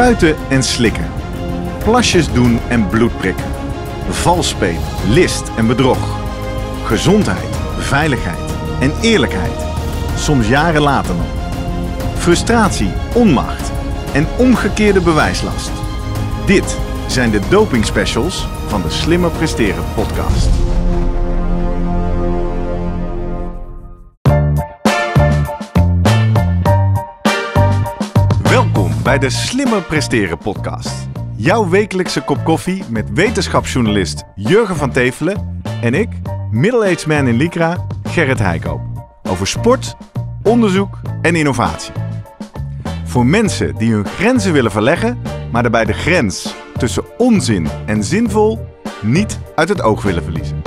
Spuiten en slikken. Plasjes doen en bloed prikken. Valspelen, list en bedrog. Gezondheid, veiligheid en eerlijkheid. Soms jaren later nog. Frustratie, onmacht en omgekeerde bewijslast. Dit zijn de doping specials van de Slimmer Presteren podcast. Bij de Slimmer Presteren podcast. Jouw wekelijkse kop koffie met wetenschapsjournalist Jurgen van Tevelen en ik, middle-aged man in Lycra, Gerrit Heikoop. Over sport, onderzoek en innovatie. Voor mensen die hun grenzen willen verleggen, maar daarbij de grens tussen onzin en zinvol niet uit het oog willen verliezen.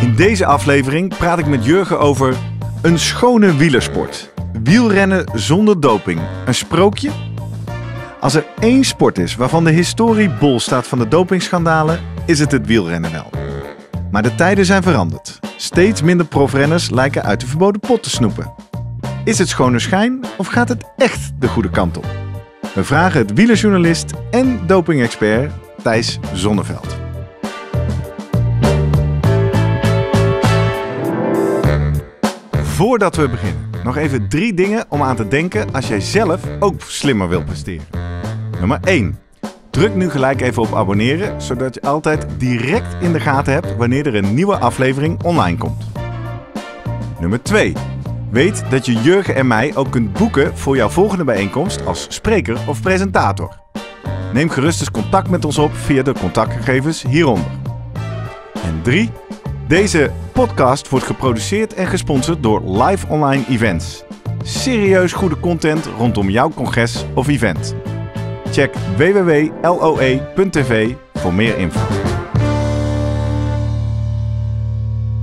In deze aflevering praat ik met Jurgen over een schone wielersport. Wielrennen zonder doping. Een sprookje? Als er één sport is waarvan de historie bol staat van de dopingschandalen, is het het wielrennen wel. Maar de tijden zijn veranderd. Steeds minder profrenners lijken uit de verboden pot te snoepen. Is het schone schijn of gaat het echt de goede kant op? We vragen het wielerjournalist en dopingexpert Thijs Zonneveld. Voordat we beginnen, nog even drie dingen om aan te denken als jij zelf ook slimmer wilt presteren. Nummer 1. Druk nu gelijk even op abonneren, zodat je altijd direct in de gaten hebt wanneer er een nieuwe aflevering online komt. Nummer 2. Weet dat je Jurgen en mij ook kunt boeken voor jouw volgende bijeenkomst als spreker of presentator. Neem gerust eens contact met ons op via de contactgegevens hieronder. En 3. Deze podcast wordt geproduceerd en gesponsord door Live Online Events. Serieus goede content rondom jouw congres of event. Check www.loe.tv voor meer info.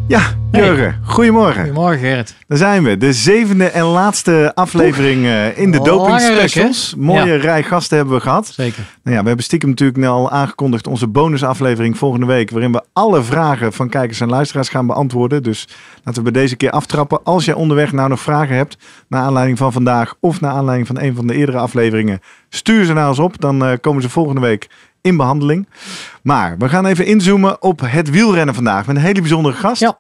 Ja, Jurgen, goedemorgen. Goedemorgen Gerrit. Daar zijn we. De zevende en laatste aflevering uh, in de Doping Specials. Mooie Ja. rij gasten hebben we gehad. Zeker. Nou ja, we hebben stiekem natuurlijk al aangekondigd onze bonusaflevering volgende week. Waarin we alle vragen van kijkers en luisteraars gaan beantwoorden. Dus laten we bij deze keer aftrappen. Als jij onderweg nou nog vragen hebt. Naar aanleiding van vandaag of naar aanleiding van een van de eerdere afleveringen. Stuur ze naar ons op. Dan eh, komen ze volgende week in behandeling. Maar we gaan even inzoomen op het wielrennen vandaag. Met een hele bijzondere gast. Ja.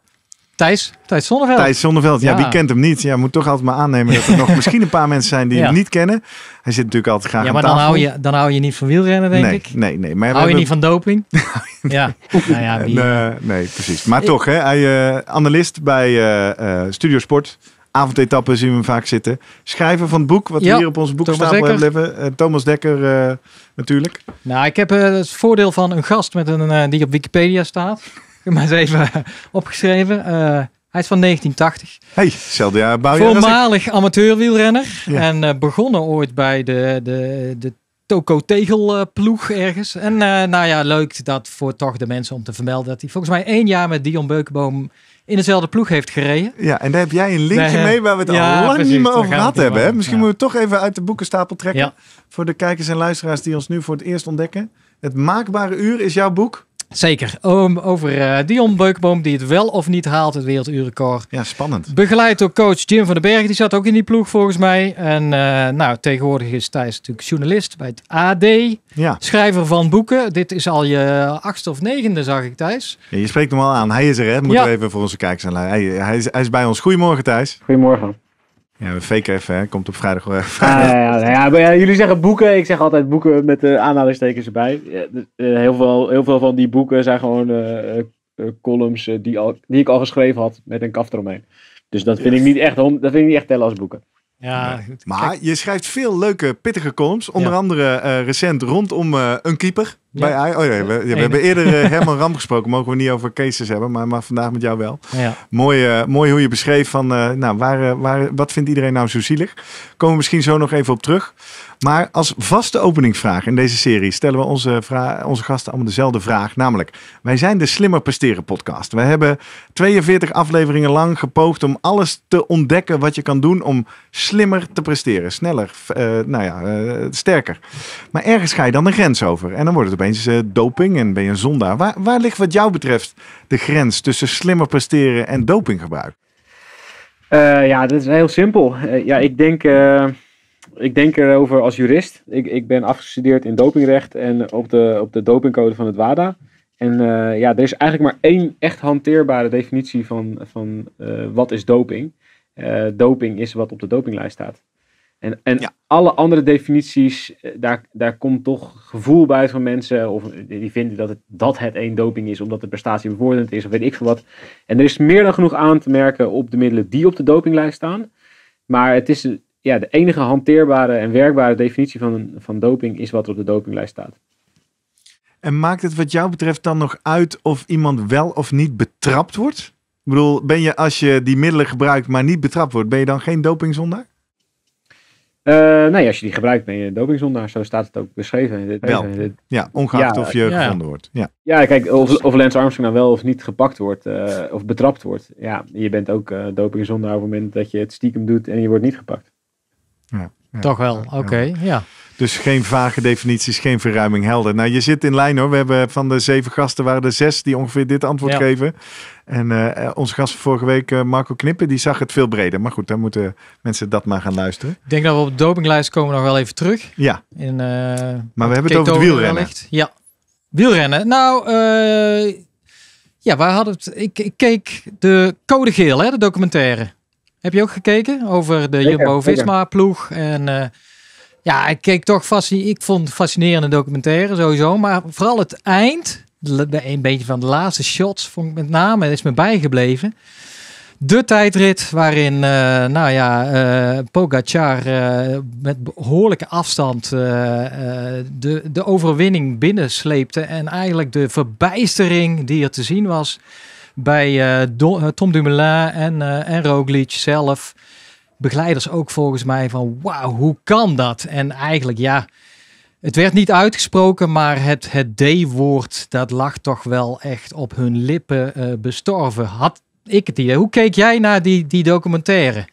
Thijs, Thijs Zonneveld. Thijs Zonneveld, ja, Ja. wie kent hem niet? Ja, moet toch altijd maar aannemen dat er nog misschien een paar mensen zijn die Ja. hem niet kennen. Hij zit natuurlijk altijd graag ja, aan maar dan hou, je, dan hou je niet van wielrennen, denk nee, ik. nee, nee. Maar hou je hebben- niet van doping? ja. Nou ja, wie... Nee, nee, precies. Maar toch, hè, hij uh, analist bij uh, uh, Studio Sport. Avondetappen zien we hem vaak zitten. Schrijver van het boek, wat Ja, we hier op onze boekenstapel Thomas hebben. Uh, Thomas Dekker uh, natuurlijk. Nou, ik heb uh, het voordeel van een gast met een, uh, die op Wikipedia staat. Ik heb maar eens even opgeschreven. Uh, hij is van 1980. Hey, hetzelfde jaar Voormalig amateurwielrenner. Ja. En uh, begonnen ooit bij de, de, de Toko Tegelploeg ergens. En nou ja, leuk dat voor toch de mensen om te vermelden dat hij volgens mij één jaar met Dion Beukenboom in dezelfde ploeg heeft gereden. Ja, en daar heb jij een linkje Nee, mee waar we het ja, al lang precies, niet meer over gehad hebben. Hè? Misschien Ja. moeten we het toch even uit de boekenstapel trekken. Ja. Voor de kijkers en luisteraars die ons nu voor het eerst ontdekken. Het Maakbare Uur is jouw boek. Zeker. Om, over uh, Dion Beukenboom die het wel of niet haalt, het werelduurrecord. Ja, spannend. Begeleid door coach Jim van den Berg. Die zat ook in die ploeg volgens mij. En uh, nou, tegenwoordig is Thijs natuurlijk journalist bij het AD. Ja. Schrijver van boeken. Dit is al je achtste of negende, zag ik Thijs. ja je spreekt hem al aan. Hij is er, hè? Moeten Ja. we even voor onze kijkers aan hij, hij, is, hij is bij ons. Goedemorgen, Thijs. Goedemorgen. Ja, we faken even, hè. Komt op vrijdag. eh, Ah, vrijdag. ja, ja, ja, maar ja, jullie zeggen boeken, ik zeg altijd boeken met de aanhalingstekens erbij. Ja, dus, eh, heel, veel, heel veel van die boeken zijn gewoon eh, eh, columns die, al, die ik al geschreven had met een kaft eromheen. Dus dat vind, ik niet echt, dat vind ik niet echt tellen als boeken. Ja. Maar je schrijft veel leuke, pittige columns. Onder Ja. andere eh, recent rondom eh, een keeper. Bij, oh, we, ja, we Ene. hebben eerder eh, Herman Ram gesproken. Mogen we niet over cases hebben, maar, maar vandaag met jou wel. Ja. Mooi, eh, mooi hoe je beschreef van, eh, nou, waar, waar, wat vindt iedereen nou zo zielig? Komen we misschien zo nog even op terug. Maar als vaste openingsvraag in deze serie stellen we onze, onze gasten allemaal dezelfde vraag. Namelijk, wij zijn de Slimmer Presteren podcast. We hebben 42 afleveringen lang gepoogd om alles te ontdekken wat je kan doen om slimmer te presteren. Sneller, nou ja, sterker. Maar ergens ga je dan een grens over. En dan wordt het opeens eh, doping en ben je een zondaar. Waar, waar ligt wat jou betreft de grens tussen slimmer presteren en dopinggebruik? Eh, ja, dat is heel simpel. Eh, ja, ik denk, ik denk erover als jurist. Ik, ik ben afgestudeerd in dopingrecht en op de, op de dopingcode van het WADA. En ja, er is eigenlijk maar één echt hanteerbare definitie van, van wat is doping. Doping is wat op de dopinglijst staat. En, en Ja. alle andere definities, eh, daar, daar komt toch gevoel bij van mensen. Of die vinden dat het, dat het één doping is, omdat de prestatie bevorderend is, of weet ik veel wat. En er is meer dan genoeg aan te merken op de middelen die op de dopinglijst staan. Maar het is ja, de enige hanteerbare en werkbare definitie van, van doping is wat er op de dopinglijst staat. En maakt het wat jou betreft dan nog uit of iemand wel of niet betrapt wordt? Ik bedoel, ben je als je die middelen gebruikt, maar niet betrapt wordt, ben je dan geen dopingzondaar? Eh, nee, als je die gebruikt ben je een dopingzondaar. Zo staat het ook beschreven. in dit- Wel. Ja, ongeacht Ja, of je ja. gevonden wordt. Ja. Ja, kijk, of, of Lance Armstrong nou wel of niet gepakt wordt eh, of betrapt wordt. Ja, je bent ook eh dopingzondaar op het moment dat je het stiekem doet en je wordt niet gepakt. Ja. Ja. Toch wel, oké. Ja. Dus geen vage definities, geen verruiming helder. Nou, je zit in lijn hoor. We hebben van de zeven gasten waren er zes die ongeveer dit antwoord Ja. geven. En eh, onze gast van vorige week, eh, Marco Knippen, die zag het veel breder. Maar goed, dan moeten mensen dat maar gaan luisteren. Ik denk dat we op de dopinglijst komen nog wel even terug. Ja, In, eh, maar we hebben het over het wielrennen. wellicht. Ja, wielrennen. Nou, eh, ja, waar hadden we het? Ik, ik keek de Code Geel, hè, de documentaire. Heb je ook gekeken over de Jumbo-Visma-ploeg? En eh, ja, ik keek toch fasci Ik vond fascinerende documentaire sowieso. Maar vooral het eind, een beetje van de laatste shots, vond ik met name, is me bijgebleven. De tijdrit waarin, eh, nou ja, eh Pogacar eh, met behoorlijke afstand de, de overwinning binnensleepte. En eigenlijk de verbijstering die er te zien was bij Tom Dumoulin en, en Roglic zelf. Begeleiders ook volgens mij van wauw, hoe kan dat? En eigenlijk ja, het werd niet uitgesproken, maar het, het D-woord dat lag toch wel echt op hun lippen eh, bestorven. Had ik het idee. Hoe keek jij naar die, die documentaire?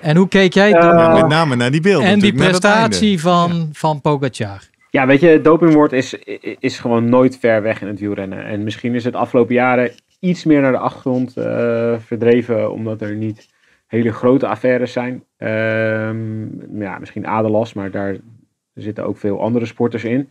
En hoe keek jij Ja, met name naar die beelden. en die prestatie van, van Pogacar? Ja, weet je, het dopingwoord is, is gewoon nooit ver weg in het wielrennen. En misschien is het afgelopen jaren iets meer naar de achtergrond eh, verdreven, omdat er niet hele grote affaires zijn. Ehm, ja, misschien Adelas, maar daar zitten ook veel andere sporters in.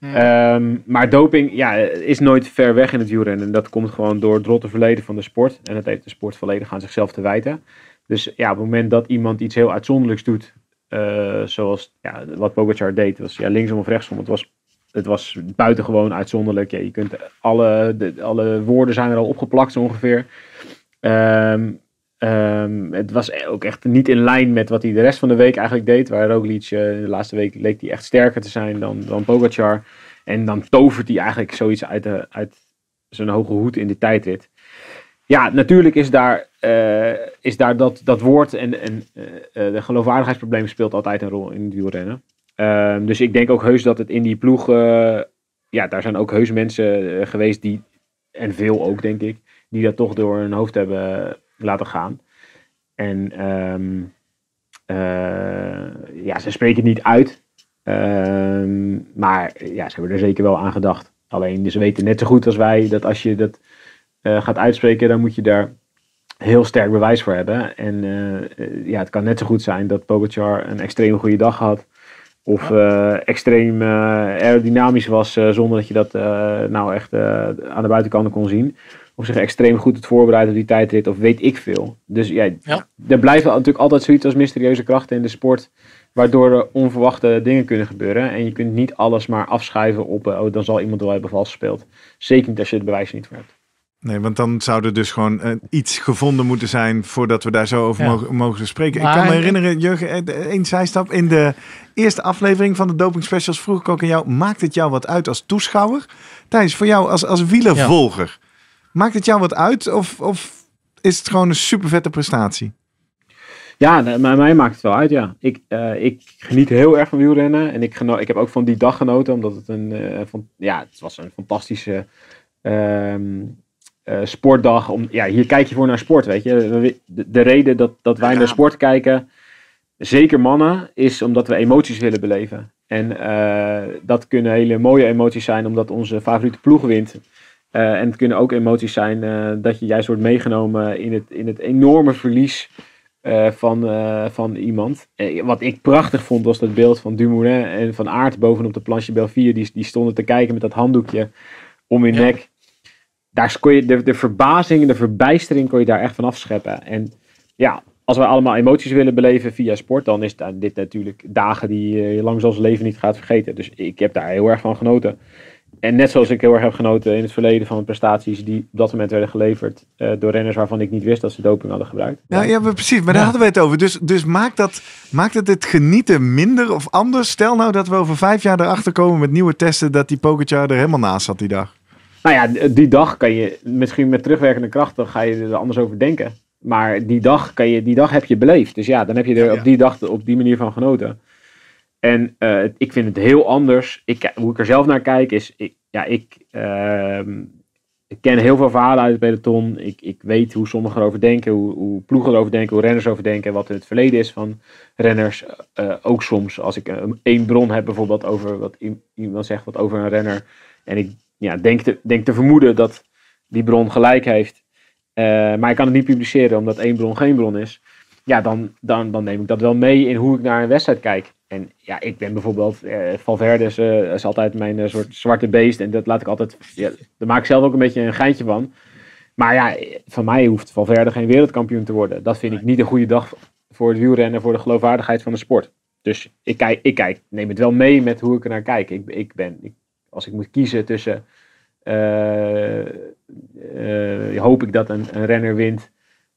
Ehm, maar doping ja, is nooit ver weg in het wielrennen. En dat komt gewoon door het rotte verleden van de sport. En dat heeft de sport volledig aan zichzelf te wijten. Dus ja, op het moment dat iemand iets heel uitzonderlijks doet, eh, zoals ja, wat Pogacar deed, was ja, linksom of rechtsom. Het was, het was buitengewoon uitzonderlijk. Ja, je kunt alle, de, alle woorden zijn er al opgeplakt zo ongeveer. Ehm, ehm, het was ook echt niet in lijn met wat hij de rest van de week eigenlijk deed. Waar Roglic in de laatste week leek hij echt sterker te zijn dan, dan Pogacar. En dan tovert hij eigenlijk zoiets uit, de, uit zijn hoge hoed in die tijdrit. Ja, natuurlijk is daar, eh, is daar dat, dat woord en, en eh, de geloofwaardigheidsprobleem speelt altijd een rol in het wielrennen. Ehm, dus ik denk ook heus dat het in die ploeg, ja, daar zijn ook heus mensen geweest die, en veel ook denk ik, die dat toch door hun hoofd hebben laten gaan. En ehm, eh, ja, ze spreken het niet uit, Ehm, maar ja, ze hebben er zeker wel aan gedacht. Alleen, ze weten net zo goed als wij dat als je dat eh, gaat uitspreken, dan moet je daar heel sterk bewijs voor hebben. En eh, ja, het kan net zo goed zijn dat Pogacar een extreem goede dag had. Of extreem eh, aerodynamisch was zonder dat je dat nou echt aan de buitenkant kon zien. Zich extreem goed het voorbereid op die tijdrit. Of weet ik veel. Dus ja, Ja. er blijven natuurlijk altijd zoiets als mysterieuze krachten in de sport. Waardoor er onverwachte dingen kunnen gebeuren. En je kunt niet alles maar afschuiven op, eh, oh, dan zal iemand wel hebben vals gespeeld. Zeker niet als je het bewijs niet voor hebt. Nee, want dan zou er dus gewoon eh, iets gevonden moeten zijn voordat we daar zo over Ja. mogen, mogen spreken. ik kan me herinneren, Jurgen, eh, één zijstap. In de eerste aflevering van de Doping Specials vroeg ik ook aan jou, maakt het jou wat uit als toeschouwer? Thijs, voor jou als, als wielervolger, maakt het jou wat uit of, of is het gewoon een super vette prestatie? Ja, maar mij maakt het wel uit, ja. Ik, eh, ik geniet heel erg van wielrennen. En ik, geno ik heb ook van die dag genoten, omdat het een, eh, van, ja, het was een fantastische ehm, eh, sportdag. Om, ja, hier kijk je voor naar sport, weet je. De, de reden dat, dat wij Ja. naar sport kijken, zeker mannen, is omdat we emoties willen beleven. En dat kunnen hele mooie emoties zijn, omdat onze favoriete ploeg wint. Eh, en het kunnen ook emoties zijn eh, dat je juist wordt meegenomen in het, in het enorme verlies eh, van, van iemand. Wat ik prachtig vond was dat beeld van Dumoulin en van Aert bovenop de planche Belvier. Die, die stonden te kijken met dat handdoekje om hun Ja. nek. Daar kon je de, de verbazing, de verbijstering kon je daar echt van afscheppen. En ja, als we allemaal emoties willen beleven via sport, dan is dit natuurlijk dagen die je lang zoals leven niet gaat vergeten. Dus ik heb daar heel erg van genoten. En net zoals ik heel erg heb genoten in het verleden van prestaties die op dat moment werden geleverd eh, door renners waarvan ik niet wist dat ze doping hadden gebruikt. Ja, ja maar precies. Maar daar hadden we het over. Dus, dus maakt, dat, maakt het het genieten minder of anders? Stel nou dat we over vijf jaar erachter komen met nieuwe testen dat die Pogacar er helemaal naast zat die dag. Nou ja, die dag kan je misschien met terugwerkende kracht, dan ga je er anders over denken. Maar die dag, kan je, die dag heb je beleefd. Dus ja, dan heb je er Ja, ja. op die dag op die manier van genoten. En eh, ik vind het heel anders. Ik, hoe ik er zelf naar kijk is, ik, ja, ik, ehm, ik ken heel veel verhalen uit het peloton. Ik, ik weet hoe sommigen erover denken, hoe, hoe ploegen erover denken, hoe renners erover denken. En wat het verleden is van renners. Eh, ook soms als ik één bron heb bijvoorbeeld over wat iemand zegt wat over een renner. En ik ja, denk, te, denk te vermoeden dat die bron gelijk heeft. Eh, maar ik kan het niet publiceren omdat één bron geen bron is. Ja, dan, dan, dan neem ik dat wel mee in hoe ik naar een wedstrijd kijk. En ja, ik ben bijvoorbeeld, eh, Valverde is, eh, is altijd mijn eh, soort zwarte beest. En dat laat ik altijd, ja, daar maak ik zelf ook een beetje een geintje van. Maar ja, van mij hoeft Valverde geen wereldkampioen te worden. Dat vind ik niet een goede dag voor het wielrennen, voor de geloofwaardigheid van de sport. Dus ik kijk, ik kijk, neem het wel mee met hoe ik er naar kijk. Ik, ik ben, ik, als ik moet kiezen tussen, eh, hoop ik dat een, een renner wint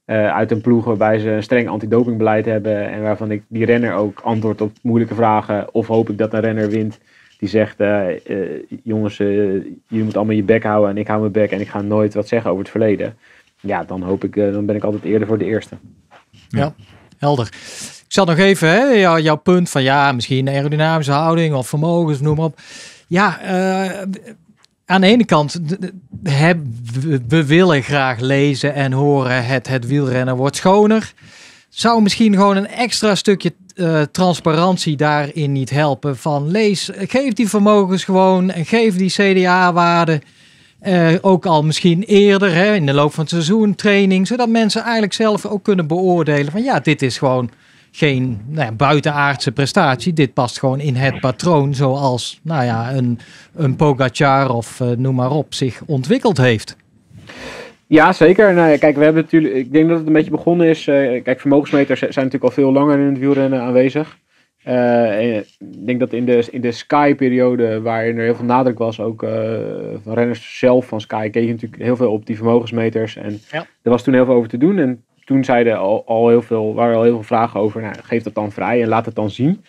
eh, uit een ploeg waarbij ze een streng antidopingbeleid hebben en waarvan ik die renner ook antwoordt op moeilijke vragen. Of hoop ik dat een renner wint die zegt, eh, eh, jongens, jullie moeten allemaal je bek houden en ik hou mijn bek en ik ga nooit wat zeggen over het verleden. Ja, dan hoop ik, dan ben ik altijd eerder voor de eerste. Helder. Ik zat nog even, hè, jou- jouw punt van ja, misschien aerodynamische houding of vermogens, noem maar op. Ja, aan de ene kant, d- d- heb, we, we willen graag lezen en horen het, het wielrennen wordt schoner. Zou misschien gewoon een extra stukje eh, transparantie daarin niet helpen? Van lees, geef die vermogens gewoon en geef die CDA-waarden. Eh, ook al misschien eerder hè, in de loop van het seizoen training, zodat mensen eigenlijk zelf ook kunnen beoordelen van ja, dit is gewoon geen nou ja, buitenaardse prestatie. Dit past gewoon in het patroon zoals nou ja, een, een Pogacar of eh, noem maar op zich ontwikkeld heeft. Ja, zeker. Nou, kijk, we hebben natuurlijk, ik denk dat het een beetje begonnen is. eh, kijk, vermogensmeters zijn natuurlijk al veel langer in het wielrennen aanwezig. Eh, ik denk dat in de, in de Sky-periode, waarin er heel veel nadruk was, ook van renners zelf van Sky, keek je natuurlijk heel veel op die vermogensmeters. En Ja. er was toen heel veel over te doen. En toen zeiden al, al heel veel, waren al heel veel vragen over, nou, geef dat dan vrij en laat het dan zien.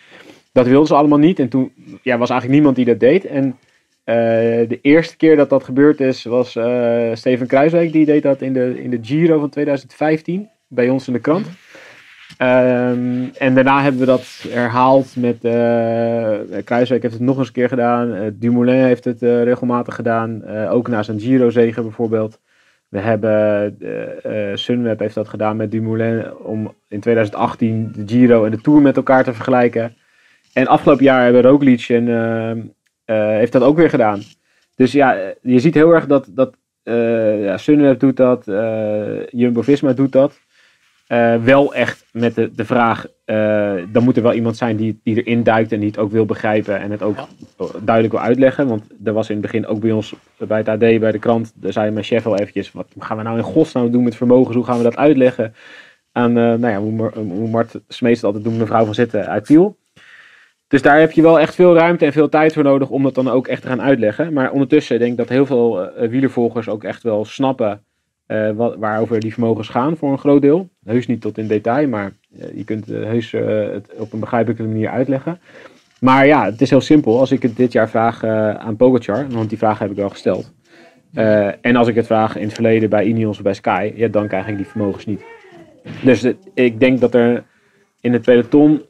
Dat wilden ze allemaal niet. En toen ja, was eigenlijk niemand die dat deed. En eh, de eerste keer dat dat gebeurd is, was eh, Steven Kruiswijk. Die deed dat in de, in de Giro van 2015, bij ons in de krant. Ehm, en daarna hebben we dat herhaald met... eh Kruiswijk heeft het nog eens een keer gedaan. Dumoulin heeft het regelmatig gedaan. ook na zijn Giro-zegen bijvoorbeeld. We hebben... eh, eh, Sunweb heeft dat gedaan met Dumoulin... om in 2018 de Giro en de Tour met elkaar te vergelijken. En afgelopen jaar hebben Roglic en... eh, heeft dat ook weer gedaan. Dus ja, je ziet heel erg dat, dat ja, Sunweb doet dat, Jumbo-Visma doet dat. Eh, wel echt met de, de vraag, eh, dan moet er wel iemand zijn die, die erin duikt en die het ook wil begrijpen en het ook duidelijk wil uitleggen. Want er was in het begin ook bij ons, bij het AD, bij de krant, daar zei mijn chef al eventjes, wat gaan we nou in godsnaam doen met vermogens, hoe gaan we dat uitleggen aan, eh, nou ja, hoe, hoe Mart Smees het altijd doet, mevrouw van Zitten uit Tiel. Dus daar heb je wel echt veel ruimte en veel tijd voor nodig om dat dan ook echt te gaan uitleggen. Maar ondertussen denk ik dat heel veel eh, wielervolgers ook echt wel snappen eh, wat, waarover die vermogens gaan voor een groot deel. Heus niet tot in detail, maar eh, je kunt eh, heus het op een begrijpelijke manier uitleggen. Maar ja, het is heel simpel. Als ik het dit jaar vraag aan Pogacar, want die vraag heb ik wel gesteld. en als ik het vraag in het verleden bij Ineos of bij Sky, ja, dan krijg ik die vermogens niet. Dus ik denk dat er in het peloton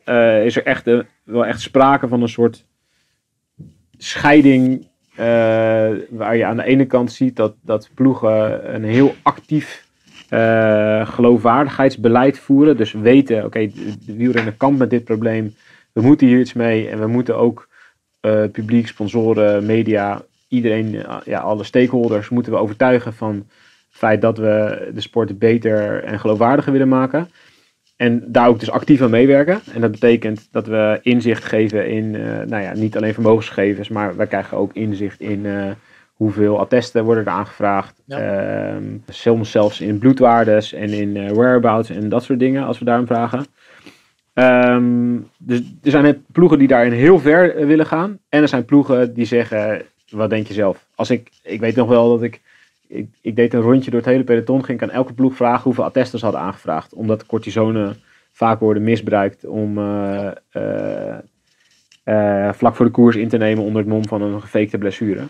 is er echt, wel echt sprake van een soort scheiding. Eh, waar je aan de ene kant ziet dat, dat ploegen een heel actief eh, geloofwaardigheidsbeleid voeren. Dus weten, oké, de, wielrenner kampt met dit probleem. We moeten hier iets mee en we moeten ook eh, publiek, sponsoren, media iedereen, ja, alle stakeholders moeten we overtuigen van het feit dat we de sport beter en geloofwaardiger willen maken. En daar ook dus actief aan meewerken. En dat betekent dat we inzicht geven in, eh, nou ja, niet alleen vermogensgegevens, maar wij krijgen ook inzicht in eh, hoeveel attesten worden er aangevraagd. Ja. Ehm, soms zelfs in bloedwaardes en in eh, whereabouts en dat soort dingen als we daarom vragen. Ehm, dus er zijn ploegen die daarin heel ver willen gaan. En er zijn ploegen die zeggen, wat denk je zelf? Als ik, ik weet nog wel dat ik, ik, ik deed een rondje door het hele peloton, ging ik aan elke ploeg vragen hoeveel attesten ze hadden aangevraagd. Omdat cortisone vaak worden misbruikt om eh, eh, eh, vlak voor de koers in te nemen onder het mom van een gefakte blessure.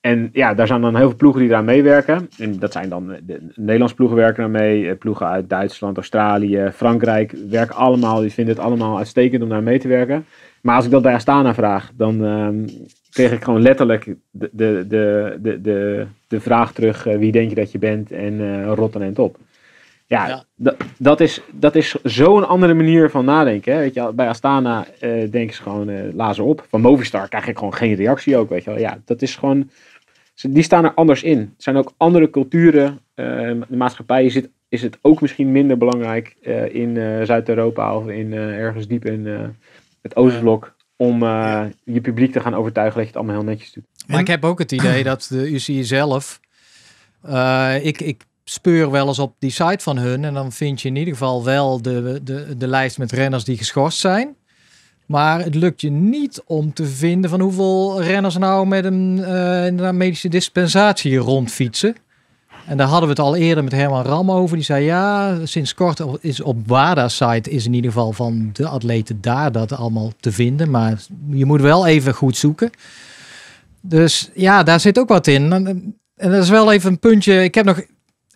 En ja, daar zijn dan heel veel ploegen die daar meewerken. En dat zijn dan, de, de Nederlandse ploegen werken daar mee. eh, Ploegen uit Duitsland, Australië, Frankrijk werken allemaal. Die vinden het allemaal uitstekend om daar mee te werken. Maar als ik dat bij Astana vraag, dan ehm, kreeg ik gewoon letterlijk de, de, de, de, de, vraag terug. eh, wie denk je dat je bent? En eh rot en end op. Ja, Ja. Dat, dat is, dat is zo'n andere manier van nadenken. Hè? Weet je, bij Astana eh denken ze gewoon uh, lazen op. Van Movistar krijg ik gewoon geen reactie ook. Weet je wel. Ja, dat is gewoon die staan er anders in. Er zijn ook andere culturen. eh, de maatschappij zit, is het ook misschien minder belangrijk in Zuid-Europa of in, ergens diep in het Oostblok. Om eh, je publiek te gaan overtuigen dat je het allemaal heel netjes doet. Maar ik heb ook het idee dat de UCI zelf. eh, ik, ik speur wel eens op die site van hun. En dan vind je in ieder geval wel de, de, de lijst met renners die geschorst zijn. Maar het lukt je niet om te vinden van hoeveel renners nou met een eh, medische dispensatie rondfietsen. En daar hadden we het al eerder met Herman Ram over. Die zei ja, sinds kort is op WADA site is in ieder geval van de atleten daar dat allemaal te vinden. Maar je moet wel even goed zoeken. Dus ja, daar zit ook wat in. En, dat is wel even een puntje. Ik heb nog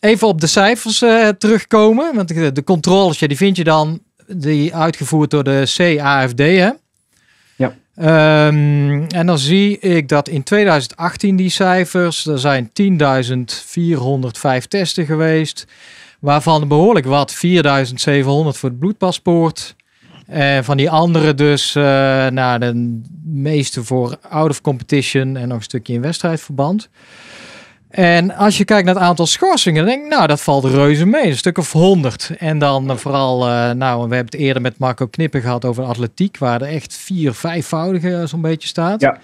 even op de cijfers eh, terugkomen. Want de, de controles, ja, die vind je dan die uitgevoerd door de CAFD. Hè? Ehm, en dan zie ik dat in 2018 die cijfers, er zijn 10.405 testen geweest. Waarvan behoorlijk wat, 4.700 voor het bloedpaspoort. En van die andere dus, nou, de meeste voor out of competition en nog een stukje in wedstrijdverband. En als je kijkt naar het aantal schorsingen, dan denk ik, nou, dat valt reuze mee. Een stuk of 100. En dan eh, vooral, eh, nou, we hebben het eerder met Marco Knippen gehad over atletiek, waar er echt vier, vijfvoudige eh, zo'n beetje staat. Ja.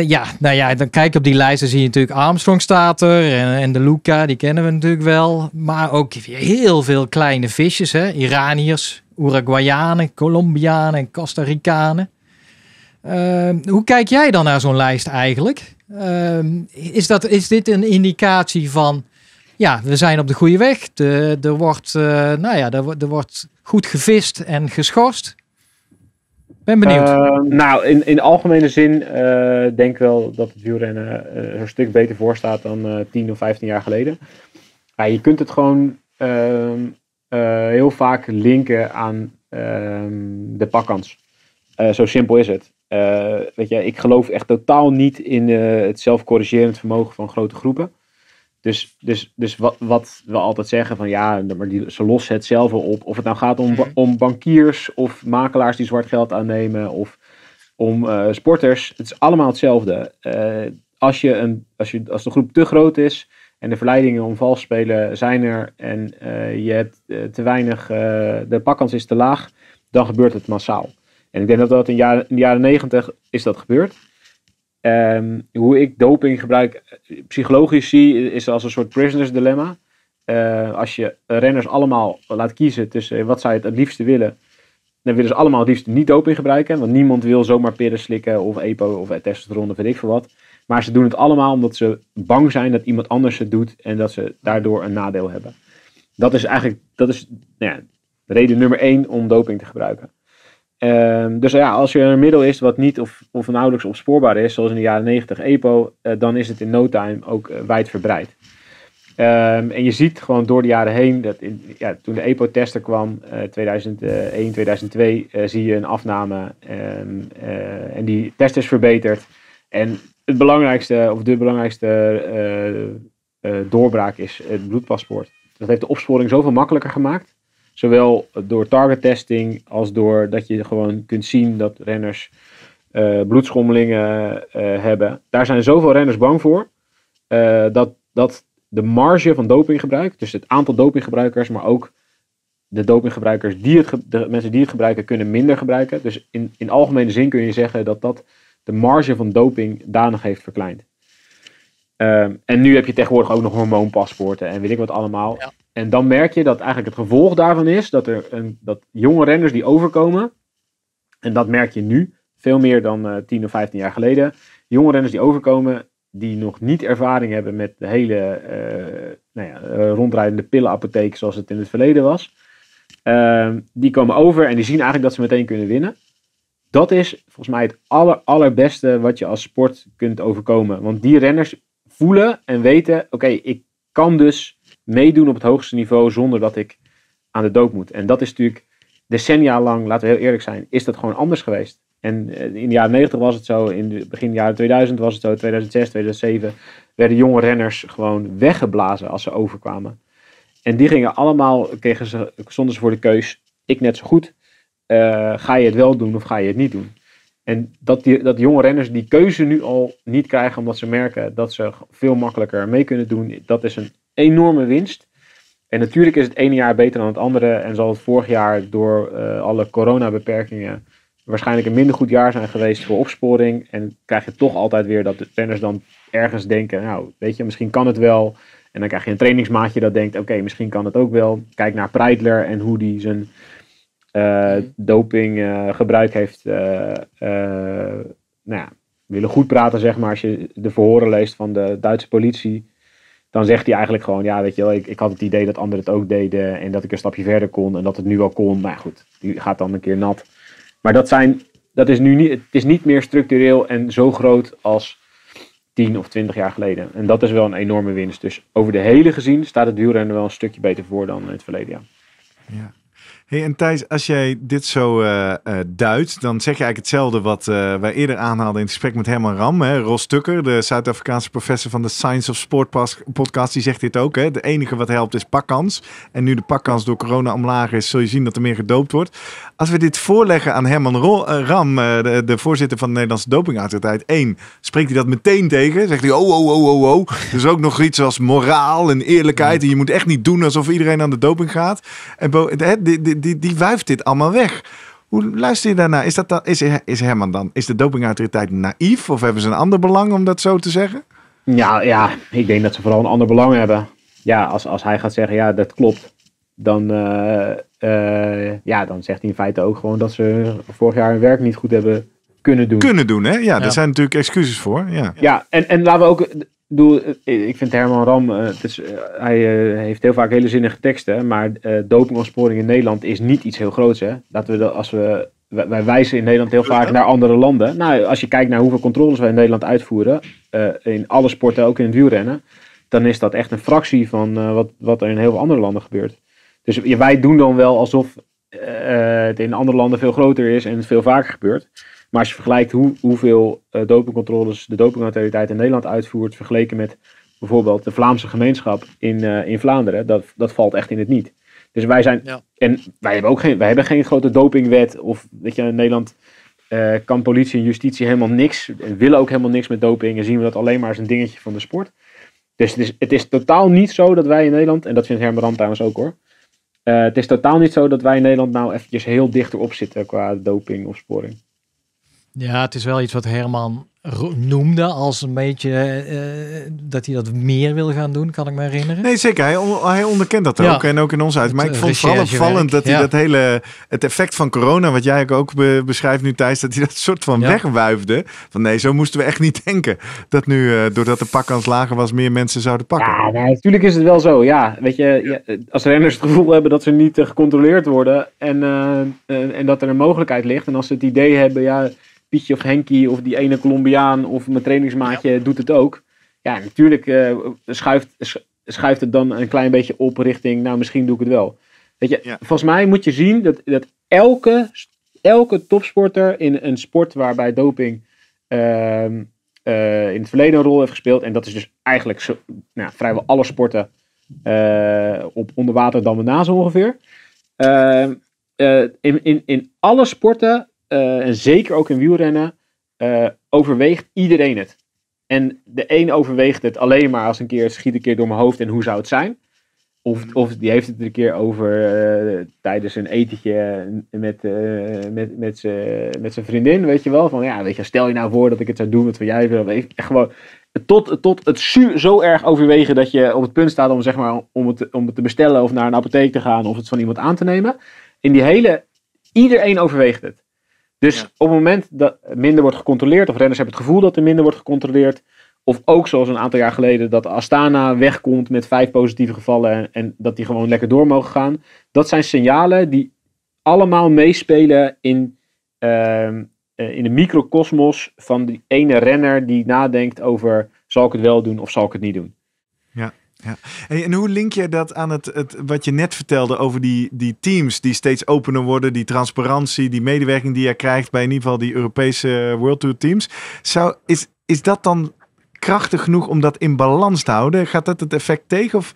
Ja, nou ja, dan kijk je op die lijst, dan zie je natuurlijk Armstrong staat er en, en de Luca, die kennen we natuurlijk wel. Maar ook heel veel kleine visjes, hè. Iraniërs, Uruguayanen, Colombianen en Costa Ricanen. Hoe kijk jij dan naar zo'n lijst eigenlijk? Eh, is, dat, is dit een indicatie van, ja, we zijn op de goede weg. De, er, wordt, eh, nou ja, er, er wordt goed gevist en geschorst. Ben benieuwd. Eh, nou, in, in algemene zin eh, denk ik wel dat het wielrennen eh, er een stuk beter voor staat dan eh 10 of 15 jaar geleden. Je kunt het gewoon ehm, eh, heel vaak linken aan ehm, de pakkans. Zo simpel is het. Eh, weet je, ik geloof echt totaal niet in eh, het zelfcorrigerend vermogen van grote groepen. Dus, dus, dus wat, wat we altijd zeggen van ja, maar die, ze lossen het zelf wel op. Of het nou gaat om, Mhm. om bankiers of makelaars die zwart geld aannemen of om eh, sporters. Het is allemaal hetzelfde. Als, je een, als, je, als de groep te groot is en de verleidingen om vals spelen zijn er en je hebt te weinig, de pakkans is te laag, dan gebeurt het massaal. En ik denk dat dat in, de jaren negentig is dat gebeurd. Ehm, hoe ik doping gebruik, eh, psychologisch zie, is als een soort prisoners dilemma. Eh, als je renners allemaal laat kiezen tussen wat zij het het liefste willen, dan willen ze allemaal het liefst niet doping gebruiken. Want niemand wil zomaar pillen slikken of EPO of testosteron of weet ik veel wat. Maar ze doen het allemaal omdat ze bang zijn dat iemand anders het doet en dat ze daardoor een nadeel hebben. Dat is eigenlijk dat is, nou reden nummer één om doping te gebruiken. Ehm, dus ja, als er een middel is wat niet of, of nauwelijks opspoorbaar is, zoals in de jaren 90 EPO, eh, dan is het in no time ook eh, wijdverbreid. Ehm, en je ziet gewoon door de jaren heen, dat in, ja, toen de EPO-tester kwam, eh 2001, 2002, eh, zie je een afname ehm, eh, en die test is verbeterd. En het belangrijkste, of de belangrijkste doorbraak is het bloedpaspoort. Dat heeft de opsporing zoveel makkelijker gemaakt. Zowel door target testing als door dat je gewoon kunt zien dat renners eh, bloedschommelingen eh, hebben. Daar zijn zoveel renners bang voor. eh, dat, dat de marge van dopinggebruik, dus het aantal dopinggebruikers, maar ook de dopinggebruikers die het, de mensen die het gebruiken, kunnen minder gebruiken. Dus in, in algemene zin kun je zeggen dat dat de marge van doping danig heeft verkleind. Ehm, en nu heb je tegenwoordig ook nog hormoonpaspoorten en weet ik wat allemaal. Ja. En dan merk je dat eigenlijk het gevolg daarvan is dat er een, dat jonge renners die overkomen, en dat merk je nu veel meer dan eh 10 of 15 jaar geleden, jonge renners die overkomen die nog niet ervaring hebben met de hele eh, nou ja, eh, rondrijdende pillenapotheek zoals het in het verleden was. Ehm, die komen over en die zien eigenlijk dat ze meteen kunnen winnen. Dat is volgens mij het aller, allerbeste wat je als sport kunt overkomen. Want die renners voelen en weten, oké, ik kan dus meedoen op het hoogste niveau zonder dat ik aan de doop moet. En dat is natuurlijk decennia lang, laten we heel eerlijk zijn, is dat gewoon anders geweest. En eh, in de jaren 90 was het zo, in de begin jaren 2000 was het zo, 2006, 2007 werden jonge renners gewoon weggeblazen als ze overkwamen. En die gingen allemaal, kregen ze, stonden ze voor de keus, ik net zo goed, eh, ga je het wel doen of ga je het niet doen? En dat, die, dat jonge renners die keuze nu al niet krijgen omdat ze merken dat ze veel makkelijker mee kunnen doen, dat is een enorme winst. En natuurlijk is het ene jaar beter dan het andere en zal het vorig jaar door eh, alle coronabeperkingen waarschijnlijk een minder goed jaar zijn geweest voor opsporing. En krijg je toch altijd weer dat de renners dan ergens denken, nou weet je, misschien kan het wel. En dan krijg je een trainingsmaatje dat denkt, oké, misschien kan het ook wel. Kijk naar Preidler en hoe die zijn doping eh, gebruik heeft. eh, eh, nou ja, willen goed praten zeg maar. Als je de verhoren leest van de Duitse politie. Dan zegt hij eigenlijk gewoon, ja weet je wel, ik, ik had het idee dat anderen het ook deden. En dat ik een stapje verder kon en dat het nu al kon. Maar ja, goed, die gaat dan een keer nat. Maar dat zijn, dat is nu niet, het is niet meer structureel en zo groot als 10 of 20 jaar geleden. En dat is wel een enorme winst. Dus over de hele gezien staat het wielrennen wel een stukje beter voor dan in het verleden jaar. Ja. Hey, en Thijs, als jij dit zo eh eh, duidt, dan zeg je eigenlijk hetzelfde wat eh, wij eerder aanhaalden in het gesprek met Herman Ram. Hè? Ros Tukker, de Zuid-Afrikaanse professor van de Science of Sport podcast, die zegt dit ook. Hè? De enige wat helpt is pakkans. En nu de pakkans door corona omlaag is, zul je zien dat er meer gedoopt wordt. Als we dit voorleggen aan Herman Ro- Ram, de, de voorzitter van de Nederlandse dopingautoriteit, één, spreekt hij dat meteen tegen. Zegt hij, oh, oh, oh, oh, oh. Dus ook nog iets als moraal en eerlijkheid. En je moet echt niet doen alsof iedereen aan de doping gaat. En bo- die, die, wuift dit allemaal weg. Hoe luister je daarnaar? Is, dat dan, is, is Herman dan, is de dopingautoriteit naïef? Of hebben ze een ander belang om dat zo te zeggen? Ja, ja, ik denk dat ze vooral een ander belang hebben. Ja, als, als hij gaat zeggen, ja, dat klopt. Dan, eh, eh, ja, dan zegt hij in feite ook gewoon dat ze vorig jaar hun werk niet goed hebben kunnen doen. Kunnen doen, hè? Ja, Ja. daar zijn natuurlijk excuses voor. Ja. Ja, en, en laten we ook. Doe, ik vind Herman Ram, eh, het is, eh, hij eh, heeft heel vaak hele zinnige teksten, maar eh dopingopsporing in Nederland is niet iets heel groots. Hè? Laten we dat, als we, wij, wij wijzen in Nederland heel vaak naar andere landen. Nou, als je kijkt naar hoeveel controles wij in Nederland uitvoeren, eh, in alle sporten, ook in het wielrennen, dan is dat echt een fractie van eh, wat, wat er in heel veel andere landen gebeurt. Dus ja, wij doen dan wel alsof eh, het in andere landen veel groter is en het veel vaker gebeurt. Maar als je vergelijkt hoe, hoeveel eh, dopingcontroles de dopingautoriteit in Nederland uitvoert, vergeleken met bijvoorbeeld de Vlaamse gemeenschap in, eh, in Vlaanderen, dat, dat valt echt in het niet. Dus wij zijn, Ja. en wij hebben ook geen, wij hebben geen grote dopingwet, of weet je, in Nederland eh, kan politie en justitie helemaal niks, en willen ook helemaal niks met doping, en zien we dat alleen maar als een dingetje van de sport. Dus het is, het is totaal niet zo dat wij in Nederland, en dat vindt Herman Ram trouwens ook hoor, het is totaal niet zo dat wij in Nederland nou eventjes heel dichterop zitten qua doping of sporing. Ja, het is wel iets wat Herman noemde als een beetje eh, dat hij dat meer wil gaan doen, kan ik me herinneren. Nee, zeker. Hij, on- hij onderkent dat Ja. ook. En ook in ons uit. Maar Het, ik eh, vond het vooral opvallend dat hij ja. dat hele... Het effect van corona, wat jij ook be- beschrijft nu, Thijs... dat hij dat soort van Ja. wegwuifde. Van nee, zo moesten we echt niet denken. Dat nu, eh, doordat de pakkans lager was, meer mensen zouden pakken. Ja, nee, natuurlijk is het wel zo. Ja, weet je, ja, als renners het gevoel hebben dat ze niet eh, gecontroleerd worden en, eh, en, en dat er een mogelijkheid ligt. En als ze het idee hebben, ja, Pietje of Henkie of die ene Colombiaan of mijn trainingsmaatje doet het ook. Ja, natuurlijk eh, schuift, sch- schuift het dan een klein beetje op richting, nou misschien doe ik het wel. Weet je, Ja. volgens mij moet je zien dat, dat elke, elke topsporter in een sport waarbij doping ehm, eh, in het verleden een rol heeft gespeeld. En dat is dus eigenlijk zo, nou, vrijwel alle sporten eh, op onderwater dan na zo ongeveer. Ehm, eh, in, in, in alle sporten, en zeker ook in wielrennen, eh, overweegt iedereen het. En de een overweegt het alleen maar als een keer het schiet een keer door mijn hoofd en hoe zou het zijn. Of, of die heeft het er een keer over eh, tijdens een etentje met, uh, met, met, met zijn vriendin, weet je wel. Van ja, weet je, stel je nou voor dat ik het zou doen wat jij wil. Gewoon tot, tot het zo erg overwegen dat je op het punt staat om, zeg maar, om, het, om het te bestellen of naar een apotheek te gaan of het van iemand aan te nemen. In die hele, iedereen overweegt het. Dus op het moment dat minder wordt gecontroleerd, of renners hebben het gevoel dat er minder wordt gecontroleerd, of ook zoals een aantal jaar geleden dat Astana wegkomt met vijf positieve gevallen en, en dat die gewoon lekker door mogen gaan. Dat zijn signalen die allemaal meespelen in, uh, in de microcosmos van die ene renner die nadenkt over zal ik het wel doen of zal ik het niet doen. Ja. En hoe link je dat aan het, het, wat je net vertelde over die, die teams die steeds opener worden, die transparantie, die medewerking die je krijgt bij in ieder geval die Europese World Tour teams? Zou, is, is dat dan krachtig genoeg om dat in balans te houden? Gaat dat het effect tegen? Of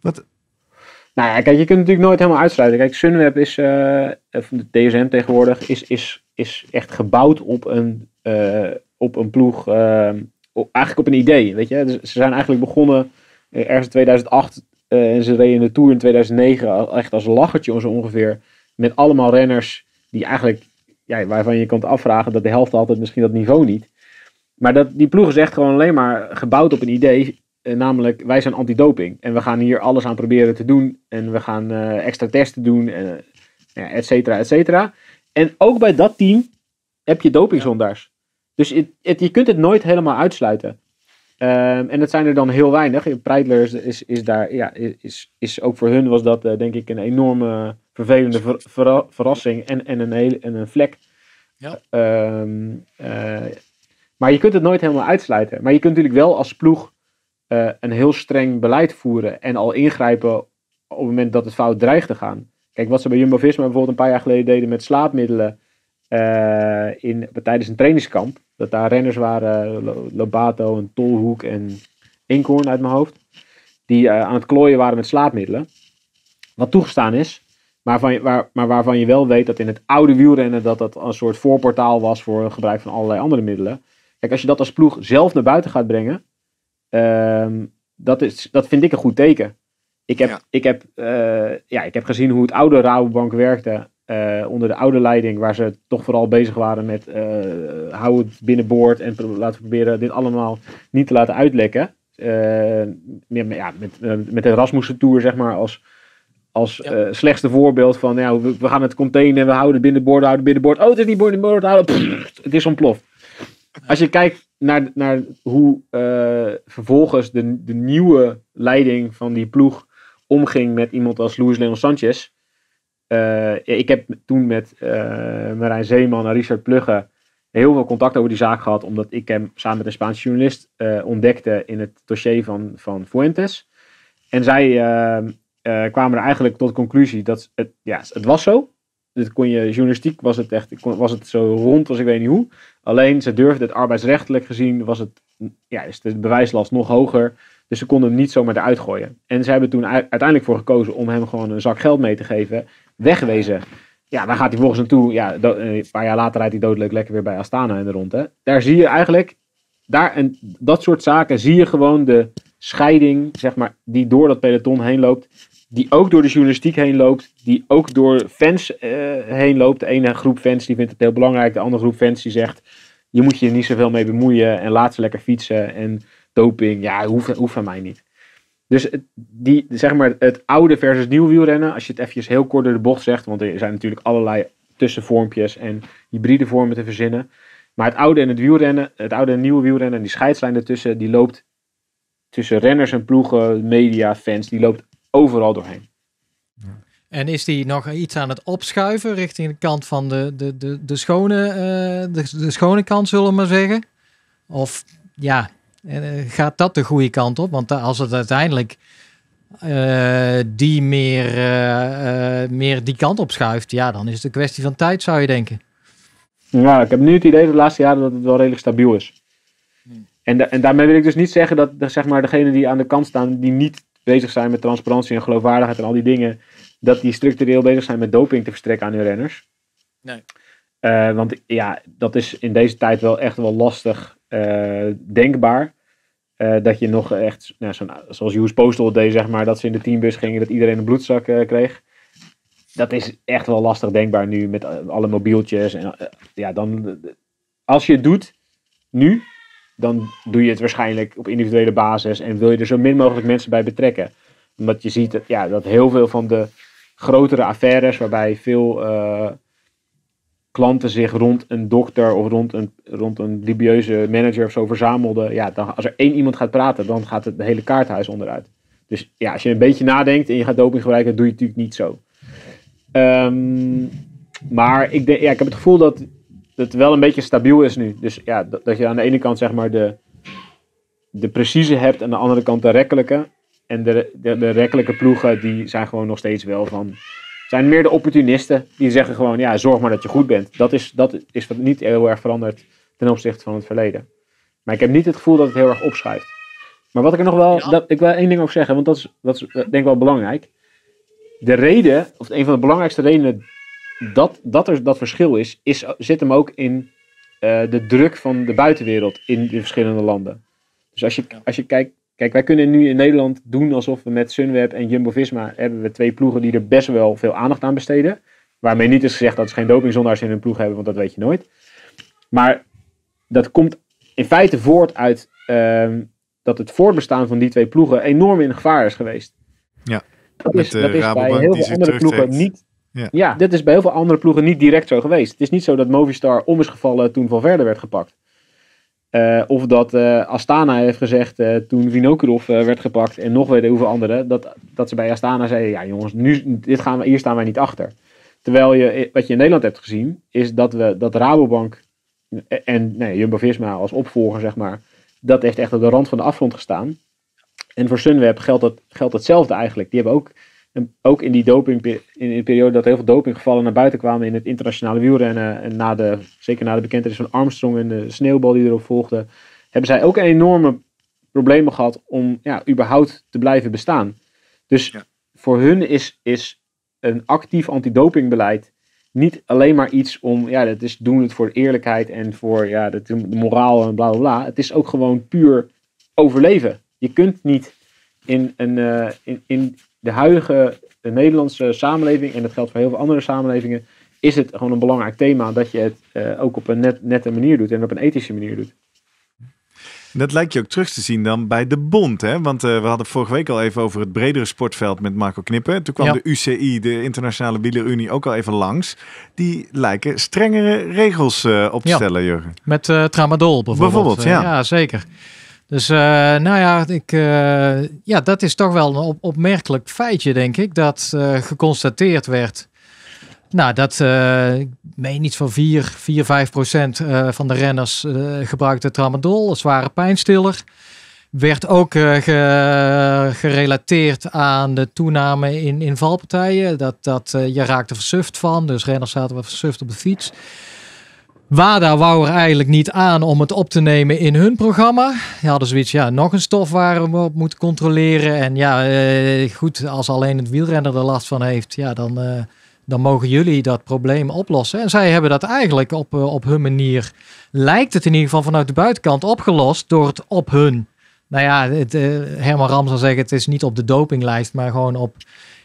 wat? Nou ja, kijk, je kunt natuurlijk nooit helemaal uitsluiten. Kijk, Sunweb is, uh, de DSM tegenwoordig, is, is, is echt gebouwd op een, uh, op een ploeg, eigenlijk op een idee, weet je. Dus ze zijn eigenlijk begonnen ergens in 2008 en ze reden de Tour in 2009 echt als lachertje zo ongeveer. Met allemaal renners die eigenlijk, ja, waarvan je kunt afvragen dat de helft altijd misschien dat niveau niet. Maar dat, die ploeg is echt gewoon alleen maar gebouwd op een idee. Eh, namelijk, wij zijn antidoping. En we gaan hier alles aan proberen te doen. En we gaan extra testen doen. Uh, ja, et cetera, et cetera. En ook bij dat team heb je dopingzondaars. Dus het, je kunt het nooit helemaal uitsluiten. Um, en dat zijn er dan heel weinig. Preidler is, is, is, daar, ja, is, is ook voor hun was dat denk ik een enorme vervelende ver, ver, verrassing en, en, een hele, en een vlek. Ja. Um, maar je kunt het nooit helemaal uitsluiten. Maar je kunt natuurlijk wel als ploeg uh, een heel streng beleid voeren en al ingrijpen op het moment dat het fout dreigt te gaan. Kijk, wat ze bij Jumbo-Visma bijvoorbeeld een paar jaar geleden deden met slaapmiddelen in, tijdens een trainingskamp. Dat daar renners waren, Lobato en Tolhoek en Inkhorn uit mijn hoofd. Die uh, aan het klooien waren met slaapmiddelen. Wat toegestaan is, maar, van, waar, maar waarvan je wel weet dat in het oude wielrennen dat dat een soort voorportaal was voor gebruik van allerlei andere middelen. Kijk, als je dat als ploeg zelf naar buiten gaat brengen, um, dat, is, dat vind ik een goed teken. Ik heb, ik, heb, uh, ja, ik heb gezien hoe het oude Rabobank werkte uh, onder de oude leiding, waar ze toch vooral bezig waren met uh, hou het binnenboord en laten we proberen dit allemaal niet te laten uitlekken. Meer, ja, met, met de Rasmussen Tour, zeg maar, als, als ja. slechtste voorbeeld van ja, we, we, gaan het containen, we houden het binnenboord, we houden het binnenboord. Oh, het is niet binnenboord, houden. Pff, het is ontploft. Als je kijkt naar, naar hoe vervolgens de, de nieuwe leiding van die ploeg omging met iemand als Luis Leon Sanchez. Uh, ik heb toen met uh, Marijn Zeeman en Richard Plugge heel veel contact over die zaak gehad, omdat ik hem samen met een Spaanse journalist ontdekte in het dossier van, van Fuentes. En zij kwamen er eigenlijk tot de conclusie dat het, ja, het was zo dit kon je, journalistiek was het echt, was het zo rond als ik weet niet hoe. Alleen ze durfden het arbeidsrechtelijk gezien, was het, ja, is de bewijslast nog hoger. Dus ze konden hem niet zomaar eruit gooien. En ze hebben toen uiteindelijk voor gekozen om hem gewoon een zak geld mee te geven. Wegwezen. Ja, dan gaat hij volgens naartoe. Ja, eh, een paar jaar later rijdt hij doodleuk lekker weer bij Astana in de rond. Hè. Daar zie je eigenlijk, daar en dat soort zaken zie je gewoon de scheiding, zeg maar, die door dat peloton heen loopt die ook door de journalistiek heen loopt, die ook door fans uh, heen loopt. De ene groep fans die vindt het heel belangrijk, de andere groep fans die zegt, je moet je niet zoveel mee bemoeien en laat ze lekker fietsen en doping, ja, hoeft, hoeft van mij niet. Dus het, die, zeg maar, het oude versus nieuw wielrennen, als je het eventjes heel kort door de bocht zegt, want er zijn natuurlijk allerlei tussenvormpjes en hybride vormen te verzinnen. Maar het oude en het wielrennen, het oude en nieuwe wielrennen en die scheidslijn ertussen, die loopt tussen renners en ploegen, media, fans, die loopt overal doorheen. En is die nog iets aan het opschuiven richting de kant van de, de, de, de, schone, uh, de, de schone kant, zullen we maar zeggen? Of ja, gaat dat de goede kant op? Want als het uiteindelijk uh, die meer, meer die kant opschuift, ja, dan is het een kwestie van tijd, zou je denken. Ja, ik heb nu het idee de laatste jaren dat het wel redelijk stabiel is. Hmm. En, en daarmee wil ik dus niet zeggen dat zeg maar, degenen die aan de kant staan, die niet bezig zijn met transparantie en geloofwaardigheid en al die dingen, dat die structureel bezig zijn met doping te verstrekken aan hun renners. Nee. Eh, want ja, dat is in deze tijd wel echt wel lastig eh, denkbaar. Eh, dat je nog echt, nou, zo'n- zoals US Postal deed, zeg maar, dat ze in de teambus gingen, dat iedereen een bloedzak eh, kreeg. Dat is echt wel lastig denkbaar nu met eh, alle mobieltjes. En, eh, ja, dan, eh, als je het doet nu, dan doe je het waarschijnlijk op individuele basis en wil je er zo min mogelijk mensen bij betrekken. Omdat je ziet dat, ja, dat heel veel van de grotere affaires, waarbij veel eh, klanten zich rond een dokter of rond een, rond een dubieuze manager of zo verzamelden. Ja, dan, als er één iemand gaat praten, dan gaat het hele kaarthuis onderuit. Dus ja, als je een beetje nadenkt en je gaat doping gebruiken, doe je het natuurlijk niet zo. Ehm, maar ik, denk, ja, ik heb het gevoel dat het wel een beetje stabiel is nu. Dus ja, dat, dat je aan de ene kant zeg maar de, de precieze hebt en aan de andere kant de rekkelijke. En de, de, de rekkelijke ploegen die zijn gewoon nog steeds wel van zijn meer de opportunisten die zeggen gewoon, ja, zorg maar dat je goed bent. Dat is, dat is wat niet heel erg veranderd ten opzichte van het verleden. Maar ik heb niet het gevoel dat het heel erg opschuift. Maar wat ik er nog wel, Ja. dat, ik wil één ding ook zeggen, want dat is, dat is eh, denk ik wel belangrijk. De reden, of een van de belangrijkste redenen dat, dat er dat verschil is, is zit hem ook in eh, de druk van de buitenwereld in de verschillende landen. Dus als je, als je kijkt, kijk, wij kunnen nu in Nederland doen alsof we met Sunweb en Jumbo-Visma hebben we twee ploegen die er best wel veel aandacht aan besteden. Waarmee niet is gezegd dat ze geen dopingzondaars in hun ploeg hebben, want dat weet je nooit. Maar dat komt in feite voort uit ehm, dat het voortbestaan van die twee ploegen enorm in gevaar is geweest. Ja, dat is, de dat is bij heel veel andere ploegen niet. Ja. Ja. dit is bij heel veel andere ploegen niet direct zo geweest. Het is niet zo dat Movistar om is gevallen toen Valverde werd gepakt. Eh, of dat eh, Astana heeft gezegd eh, toen Vinokurov werd gepakt en nog weet hoeveel anderen, dat, dat ze bij Astana zeiden, ja jongens, nu, dit gaan we, hier staan wij niet achter. Terwijl je, wat je in Nederland hebt gezien, is dat, we, dat Rabobank en nee, Jumbo-Visma als opvolger, zeg maar, dat heeft echt op de rand van de afgrond gestaan. En voor Sunweb geldt, dat, geldt hetzelfde eigenlijk. Die hebben ook, een- ook in die doping, in de periode dat heel veel dopinggevallen naar buiten kwamen in het internationale wielrennen, en na de, zeker na de bekentenis van Armstrong en de sneeuwbal die erop volgde, hebben zij ook enorme problemen gehad om ja, überhaupt te blijven bestaan. Dus Ja. voor hun is, is een actief antidopingbeleid niet alleen maar iets om, ja, dat is doen het voor eerlijkheid en voor ja, de, de moraal en bla bla bla. Het is ook gewoon puur overleven. Je kunt niet in, een, eh, in, in de huidige Nederlandse samenleving, en dat geldt voor heel veel andere samenlevingen, is het gewoon een belangrijk thema dat je het eh, ook op een net, nette manier doet en op een ethische manier doet. Dat lijkt je ook terug te zien dan bij de bond. Hè? Want eh, we hadden vorige week al even over het bredere sportveld met Marco Knippen. Toen kwam Ja. de UCI, de Internationale Wielerunie, ook al even langs. Die lijken strengere regels eh, op te Ja. stellen, Jurgen. Met eh, tramadol bijvoorbeeld. Bijvoorbeeld, ja. ja, zeker. Dus uh, nou ja, ik, uh, ja, dat is toch wel een op opmerkelijk feitje, denk ik, dat uh, geconstateerd werd. Nou, dat, ik meen niet van 4, 4 5 procent van de renners gebruikte tramadol, een zware pijnstiller. Werd ook ge, gerelateerd aan de toename in, in valpartijen. Dat, dat je raakte versuft van, dus renners zaten wel versuft op de fiets. WADA wou er eigenlijk niet aan om het op te nemen in hun programma. Die hadden zoiets, ja, nog een stof waar we op moeten controleren. En ja, eh, goed, als alleen het wielrenner er last van heeft, ja, dan, eh, dan mogen jullie dat probleem oplossen. En zij hebben dat eigenlijk op, uh, op hun manier, lijkt het in ieder geval vanuit de buitenkant, opgelost door het op hun. Nou ja, het, Herman Ram zal zeggen, het is niet op de dopinglijst, maar gewoon op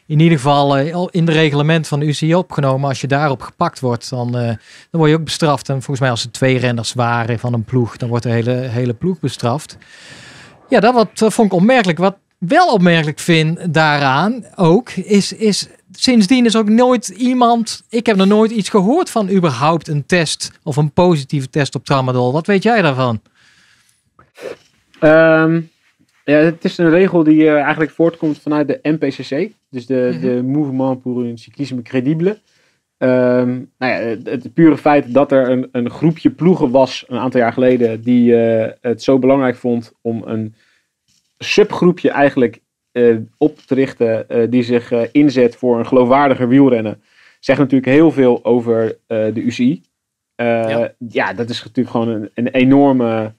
in ieder geval uh, in de reglement van de UCI opgenomen. Als je daarop gepakt wordt, dan, uh, dan word je ook bestraft. En volgens mij als er twee renners waren van een ploeg, dan wordt de hele, hele ploeg bestraft. Ja, dat wat, uh, vond ik opmerkelijk. Wat wel opmerkelijk vind daaraan ook, is, is sindsdien is ook nooit iemand... Ik heb nog nooit iets gehoord van überhaupt een test of een positieve test op tramadol. Wat weet jij daarvan? Um, ja, het is een regel die eigenlijk voortkomt vanuit de MPCC. Dus de, mm -hmm. de Mouvement pour un cyclisme crédible. Um, nou ja, het, het, pure feit dat er een, een, groepje ploegen was een aantal jaar geleden die uh, het zo belangrijk vond om een subgroepje eigenlijk uh, op te richten die zich inzet voor een geloofwaardiger wielrennen, zegt natuurlijk heel veel over de UCI. Ja. ja. dat is natuurlijk gewoon een, een enorme.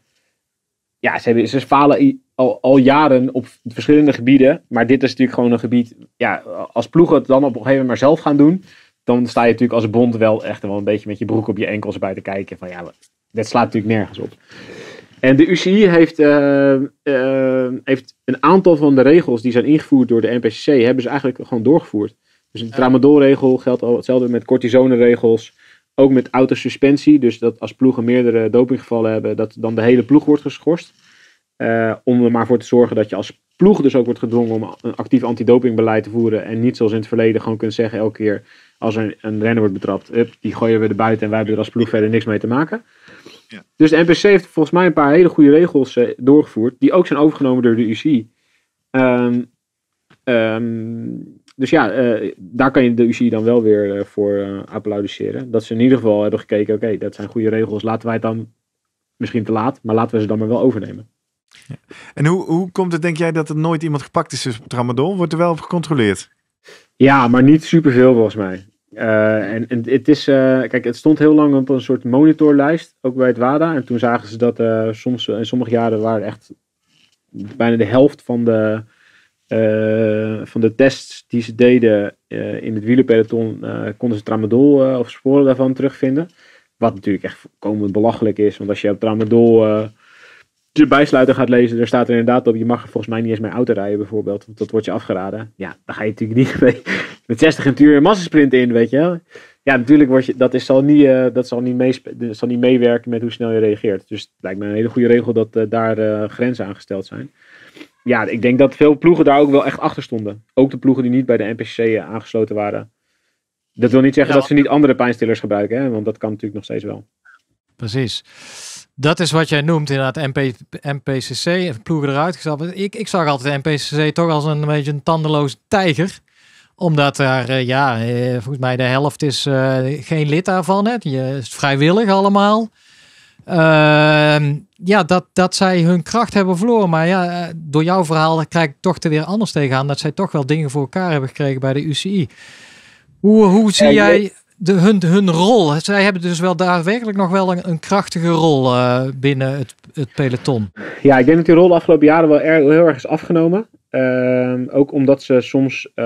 Ja, ze, hebben, ze falen al, al jaren op verschillende gebieden. Maar dit is natuurlijk gewoon een gebied. Ja, als ploegen het dan op een gegeven moment maar zelf gaan doen. dan sta je natuurlijk als bond wel echt wel een beetje met je broek op je enkels bij te kijken. Van ja, dat slaat natuurlijk nergens op. En de UCI heeft, eh, eh, heeft een aantal van de regels die zijn ingevoerd door de NPCC, hebben ze eigenlijk gewoon doorgevoerd. Dus de tramadolregel geldt al hetzelfde met cortisoneregels. Ook met autosuspensie. Dus dat als ploegen meerdere dopinggevallen hebben, dat dan de hele ploeg wordt geschorst. Uh, om er maar voor te zorgen dat je als ploeg dus ook wordt gedwongen om een actief antidopingbeleid te voeren. En niet zoals in het verleden gewoon kunt zeggen elke keer als er een renner wordt betrapt, up, die gooien we er buiten en wij hebben er als ploeg verder niks mee te maken. Ja. Dus de NPC heeft volgens mij een paar hele goede regels uh, doorgevoerd, die ook zijn overgenomen door de UCI. Um, um, dus ja, uh, daar kan je de UCI dan wel weer uh, voor applaudisseren. Dat ze in ieder geval hebben gekeken, oké, dat zijn goede regels, laten wij het dan misschien te laat, maar laten we ze dan maar wel overnemen. Ja. En hoe, hoe komt het, denk jij, dat er nooit iemand gepakt is op tramadol? Wordt er wel op gecontroleerd? Ja, maar niet superveel volgens mij. Uh, en, en, het is, uh, kijk, het stond heel lang op een soort monitorlijst, ook bij het WADA. En toen zagen ze dat uh, soms, in sommige jaren waren echt bijna de helft van de, van de tests die ze deden in het wielerpeloton, konden ze tramadol of sporen daarvan terugvinden. Wat natuurlijk echt komen belachelijk is, want als je op tramadol de bijsluiter gaat lezen, daar staat er inderdaad op, je mag er volgens mij niet eens mee auto rijden bijvoorbeeld. Want dat wordt je afgeraden. Ja, dan ga je natuurlijk niet mee, met 60 een uur een massasprint in, weet je wel. Ja, natuurlijk word je, dat, is, zal, niet, dat zal, niet mee, zal niet meewerken met hoe snel je reageert. Dus het lijkt me een hele goede regel dat daar grenzen aangesteld zijn. Ja, ik denk dat veel ploegen daar ook wel echt achter stonden. Ook de ploegen die niet bij de NPCC aangesloten waren. Dat wil niet zeggen ja, dat ze niet andere pijnstillers gebruiken, hè, want dat kan natuurlijk nog steeds wel. Precies. Dat is wat jij noemt inderdaad MP, MPCC, ploegen eruit gestapt. Ik, ik zag altijd MPCC toch als een beetje een tandeloze tijger omdat daar, uh, ja, uh, volgens mij de helft is uh, geen lid daarvan. Hè. Je is vrijwillig allemaal. Ehm, ja, dat, dat zij hun kracht hebben verloren. Maar ja, door jouw verhaal krijg ik toch er weer anders tegenaan. Dat zij toch wel dingen voor elkaar hebben gekregen bij de UCI. Hoe, hoe zie jij de, hun, hun rol. Zij hebben dus wel daadwerkelijk nog wel een, een krachtige rol uh, binnen het, het, peloton. Ja, ik denk dat die rol de afgelopen jaren wel er, heel erg is afgenomen. Uh, ook omdat ze soms uh,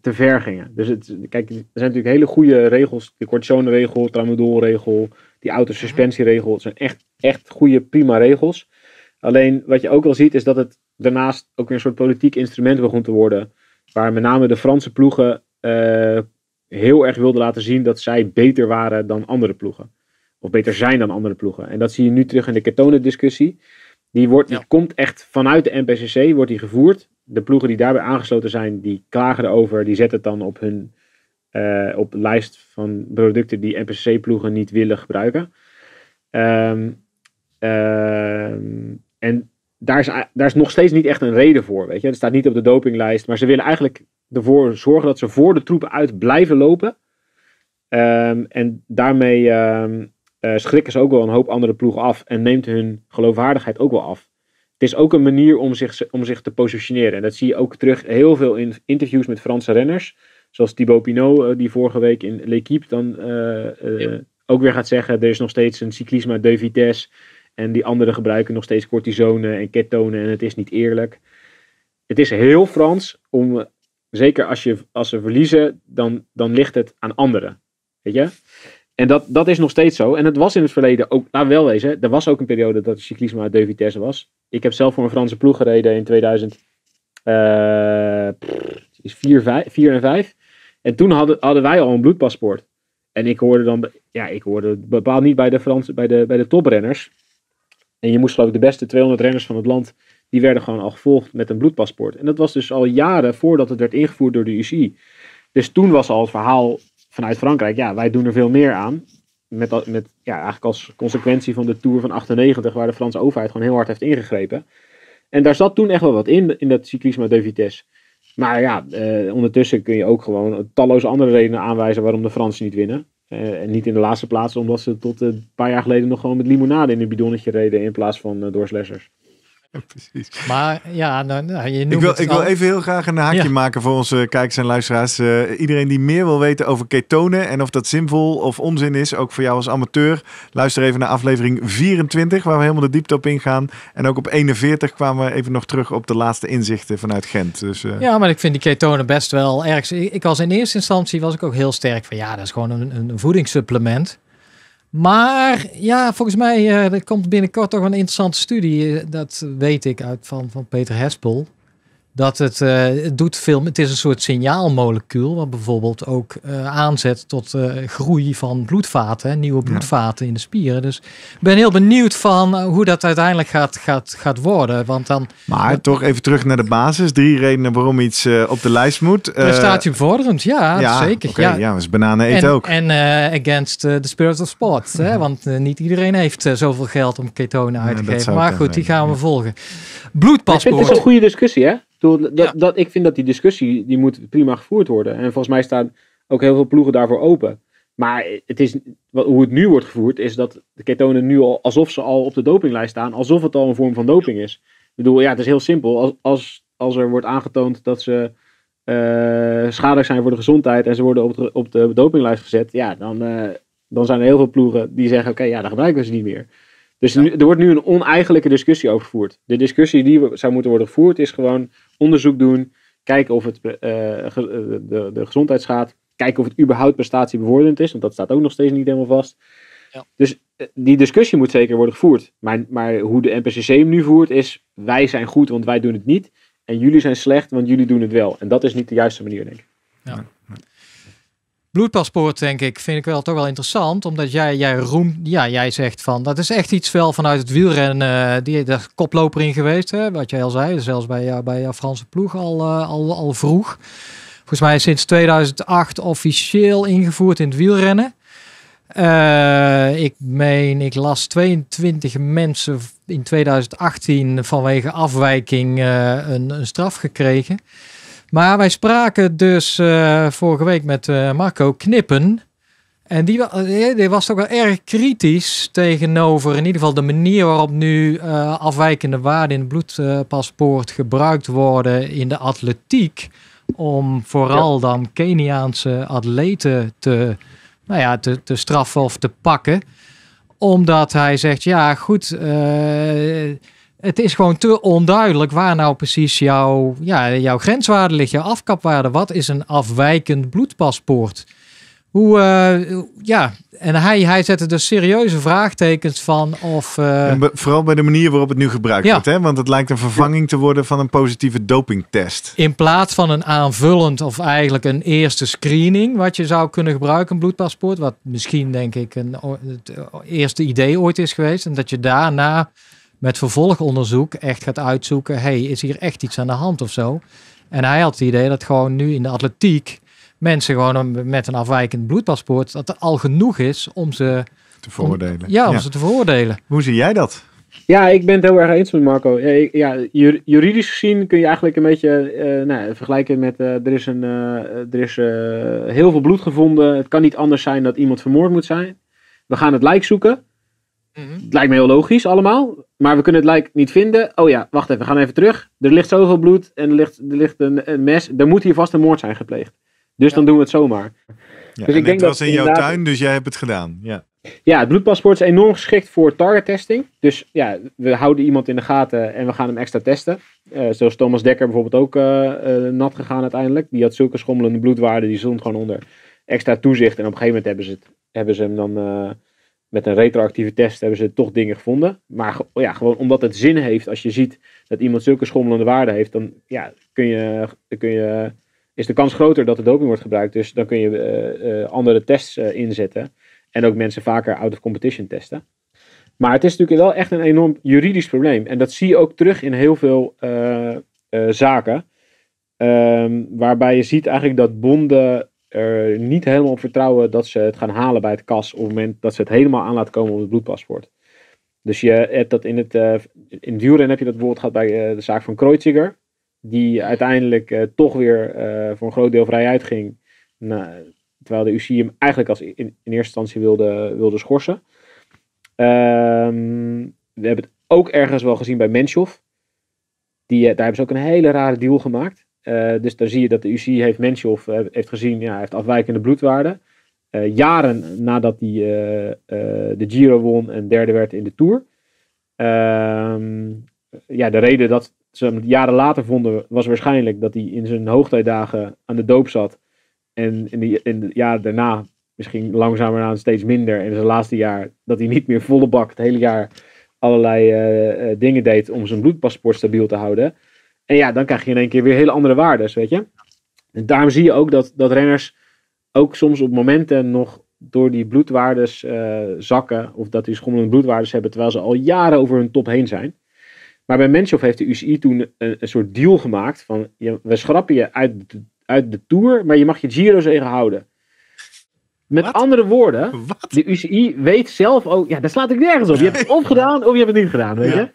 te ver gingen. Dus het, kijk, er zijn natuurlijk hele goede regels. De cortisone-regel, tramadol-regel, die autosuspensieregel. Het zijn echt, echt goede, prima regels. Alleen wat je ook wel ziet is dat het daarnaast ook weer een soort politiek instrument begon te worden. Waar met name de Franse ploegen uh, heel erg wilde laten zien dat zij beter waren dan andere ploegen. Of beter zijn dan andere ploegen. En dat zie je nu terug in de Ketone-discussie. Die, wordt, die komt echt vanuit de NPCC, wordt die gevoerd. De ploegen die daarbij aangesloten zijn, die klagen erover. Die zetten het dan op hun uh, op lijst van producten die NPCC-ploegen niet willen gebruiken. Um, um, en daar is, daar is nog steeds niet echt een reden voor. Weet je? Het staat niet op de dopinglijst. Maar ze willen eigenlijk ervoor zorgen dat ze voor de troepen uit blijven lopen. Um, en daarmee uh, schrikken ze ook wel een hoop andere ploegen af. En neemt hun geloofwaardigheid ook wel af. Het is ook een manier om zich, om zich te positioneren. En dat zie je ook terug heel veel in interviews met Franse renners. Zoals Thibaut Pinot, uh, die vorige week in L'Equipe dan uh, ja. ook weer gaat zeggen: er is nog steeds een cyclisme de vitesse. En die anderen gebruiken nog steeds cortisone en ketonen en het is niet eerlijk. Het is heel Frans om, zeker als, je, als ze verliezen, dan, dan ligt het aan anderen. Weet je? En dat, dat is nog steeds zo. En het was in het verleden ook, nou wel wezen, er was ook een periode dat het cyclisme uit de vitesse was. Ik heb zelf voor een Franse ploeg gereden in 2000. Uh, 4, 5, 4 en 5. En toen hadden, hadden wij al een bloedpaspoort. En ik hoorde dan, ja, ik hoorde bepaald niet bij de, Franse, bij de, bij de toprenners. En je moest geloof ik de beste 200 renners van het land, die werden gewoon al gevolgd met een bloedpaspoort. En dat was dus al jaren voordat het werd ingevoerd door de UCI. Dus toen was al het verhaal vanuit Frankrijk, ja, wij doen er veel meer aan. Met, met ja, eigenlijk als consequentie van de Tour van 98, waar de Franse overheid gewoon heel hard heeft ingegrepen. En daar zat toen echt wel wat in, in dat cyclisme de vitesse. Maar ja, eh, ondertussen kun je ook gewoon talloze andere redenen aanwijzen waarom de Fransen niet winnen. Uh, en niet in de laatste plaats, omdat ze tot uh, een paar jaar geleden nog gewoon met limonade in een bidonnetje reden in plaats van door slessers. precies. Maar ja, nou, nou, je noemt Ik wil, het ik wil even heel graag een haakje Ja. maken voor onze kijkers en luisteraars. Eh, iedereen die meer wil weten over ketonen en of dat zinvol of onzin is, ook voor jou als amateur, luister even naar aflevering 24, waar we helemaal de diepte op ingaan. En ook op 41 kwamen we even nog terug op de laatste inzichten vanuit Gent. Dus eh, Ja, maar ik vind die ketonen best wel erg. Ik ik was in eerste instantie was ik ook heel sterk van ja, dat is gewoon een, een voedingssupplement. Maar ja, volgens mij eh, er komt binnenkort toch een interessante studie. eh, Dat weet ik uit van, van Peter Hespel. Dat het, eh, het doet veel. Het is een soort signaalmolecuul. Wat bijvoorbeeld ook eh, aanzet tot eh, groei van bloedvaten. hè, Nieuwe bloedvaten in de spieren. Dus ik ben heel benieuwd van hoe dat uiteindelijk gaat, gaat, gaat worden. Want dan Maar toch even terug naar de basis. Drie redenen waarom iets eh, op de lijst moet. Eh, prestatiebevorderend. Ja, ja, zeker. ja. ja, dus bananen eten en, ook. En eh, against the spirit of sport. Hè? Want niet iedereen heeft zoveel geld om ketonen uit te geven. Maar goed, die gaan we ja. volgen. Vind het is Bloedpaspoort. een goede discussie, hè? Dat, Ja. dat, ik vind dat die discussie, die moet prima gevoerd worden. En volgens mij staan ook heel veel ploegen daarvoor open. Maar het is, wat- hoe het nu wordt gevoerd, is dat de ketonen nu al, alsof ze al op de dopinglijst staan, alsof het al een vorm van doping is. Ik bedoel, ja, het is heel simpel. Als, als, als er wordt aangetoond dat ze eh, schadelijk zijn voor de gezondheid en ze worden op de, op de dopinglijst gezet, ja, dan, eh, dan zijn er heel veel ploegen die zeggen, oké, ja, dan gebruiken we ze niet meer. Dus nu, er wordt nu een oneigenlijke discussie over gevoerd. De discussie die zou moeten worden gevoerd is gewoon onderzoek doen, kijken of het eh, ge- de, de gezondheid schaadt, kijken of het überhaupt prestatiebevorderend is, want dat staat ook nog steeds niet helemaal vast. Ja. Dus eh, die discussie moet zeker worden gevoerd. Maar, maar hoe de NPCC hem nu voert is, wij zijn goed, want wij doen het niet. En jullie zijn slecht, want jullie doen het wel. En dat is niet de juiste manier, denk ik. Bloedpaspoort, denk ik, vind ik wel toch wel interessant. Omdat jij, jij roemt, ja, jij zegt van, dat is echt iets wel vanuit het wielrennen. eh, die is koploper in geweest, hè, wat jij al zei. Zelfs bij, bij jouw Franse ploeg al, eh, al, al vroeg. Volgens mij sinds 2008 officieel ingevoerd in het wielrennen. Eh, ik meen, ik las 22 mensen in 2018 vanwege afwijking een, een straf gekregen. Maar wij spraken dus eh, vorige week met eh, Marco Knippen. En die, eh, die was toch wel erg kritisch tegenover in ieder geval de manier waarop nu afwijkende waarden in het bloedpaspoort gebruikt worden in de atletiek. Om vooral dan Keniaanse atleten te, nou ja, te, te straffen of te pakken. Omdat hij zegt, ja goed, het is gewoon te onduidelijk waar nou precies jouw, ja, jouw grenswaarde ligt, jouw afkapwaarde. Wat is een afwijkend bloedpaspoort? Hoe, eh, ja, en hij, hij zette dus serieuze vraagtekens van of... eh, En vooral bij de manier waarop het nu gebruikt Ja. wordt. Hè? Want het lijkt een vervanging te worden van een positieve dopingtest. in plaats van een aanvullend of eigenlijk een eerste screening, wat je zou kunnen gebruiken, een bloedpaspoort, wat misschien denk ik een, het eh, eerste idee ooit is geweest, en dat je daarna met vervolgonderzoek echt gaat uitzoeken, hey, is hier echt iets aan de hand of zo? En hij had het idee dat gewoon nu in de atletiek mensen gewoon een- met een afwijkend bloedpaspoort, dat er al genoeg is om ze, Te veroordelen. ja, om ze te veroordelen. Hoe zie jij dat? Ja, ik ben het heel erg eens met Marco. Ja, ik- ja, ju- juridisch gezien kun je eigenlijk een beetje eh, nou, vergelijken met... eh, er is, een, eh, er is eh, heel veel bloed gevonden. Het kan niet anders zijn dat iemand vermoord moet zijn. We gaan het lijk zoeken. Het lijkt me heel logisch allemaal. Maar we kunnen het lijk niet vinden. Oh ja, wacht even. We gaan even terug. Er ligt zoveel bloed en er ligt, er ligt een, een mes. Er moet hier vast een moord zijn gepleegd. Dus dan doen we het zomaar. Ja, Dus en ik denk het was dat in jouw tuin, dus jij hebt het gedaan. Ja. Ja, het bloedpaspoort is enorm geschikt voor target testing. Dus ja, we houden iemand in de gaten en we gaan hem extra testen. Eh, zoals Thomas Dekker bijvoorbeeld ook eh, eh, nat gegaan uiteindelijk. Die had zulke schommelende bloedwaarden, die stond gewoon onder extra toezicht. En op een gegeven moment hebben ze, het, hebben ze hem dan eh, met een retroactieve test hebben ze toch dingen gevonden. Maar ja, gewoon omdat het zin heeft, als je ziet dat iemand zulke schommelende waarden heeft, dan ja, kun je, kun je, is de kans groter dat de doping wordt gebruikt. Dus dan kun je eh, eh, andere tests eh, inzetten. En ook mensen vaker out of competition testen. Maar het is natuurlijk wel echt een enorm juridisch probleem. En dat zie je ook terug in heel veel zaken. Ehm, waarbij je ziet eigenlijk dat bonden er niet helemaal op vertrouwen dat ze het gaan halen bij het kas. op het moment dat ze het helemaal aan laten komen op het bloedpaspoort. Dus je hebt dat in het, eh in wielrennen heb je dat bijvoorbeeld gehad bij eh, de zaak van Kreuziger. Die uiteindelijk eh, toch weer voor een groot deel vrij uitging. Nou, terwijl de UCI hem eigenlijk als in, eerste instantie wilde, wilde schorsen. Ehm, we hebben het ook ergens wel gezien bij Menschov. Die, daar hebben ze ook een hele rare deal gemaakt. Dus daar zie je dat de UCI heeft Menschhoff heeft gezien, ja, hij heeft afwijkende bloedwaarden. jaren nadat hij de Giro won en derde werd in de Tour. Ehm, ja, de reden dat ze hem jaren later vonden was waarschijnlijk dat hij in zijn hoogtijdagen aan de doop zat. En in de, in de jaren daarna misschien langzamer aan steeds minder. En in zijn laatste jaar dat hij niet meer volle bak het hele jaar allerlei dingen deed om zijn bloedpaspoort stabiel te houden. En ja, dan krijg je in één keer weer hele andere waarden, weet je. En daarom zie je ook dat, dat renners ook soms op momenten nog door die bloedwaardes uh, zakken. Of dat die schommelende bloedwaardes hebben terwijl ze al jaren over hun top heen zijn. Maar bij Menschhoff heeft de UCI toen een, een soort deal gemaakt van je, we schrappen je uit de, uit de Tour, maar je mag je Giro zegen houden. Met andere woorden, de UCI weet zelf ook, ja, daar slaat ik nergens op. Je hebt het of gedaan of je hebt het niet gedaan, weet je.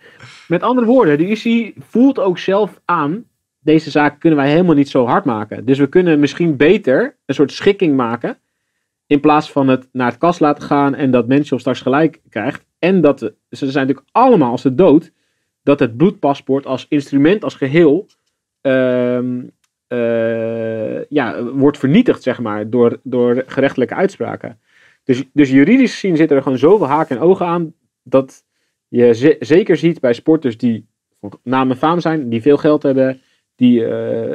Met andere woorden, de UCI voelt ook zelf aan, deze zaak kunnen wij helemaal niet zo hard maken. Dus we kunnen misschien beter een soort schikking maken, in plaats van het naar het kast laten gaan en dat mensen straks gelijk krijgt. En dat, ze zijn natuurlijk allemaal als de dood, dat het bloedpaspoort als instrument, als geheel, ehm, eh, ja, wordt vernietigd, zeg maar, door, door gerechtelijke uitspraken. Dus, dus juridisch gezien zitten er gewoon zoveel haken en ogen aan, dat je zeker ziet bij sporters die naam en faam zijn, die veel geld hebben, die uh,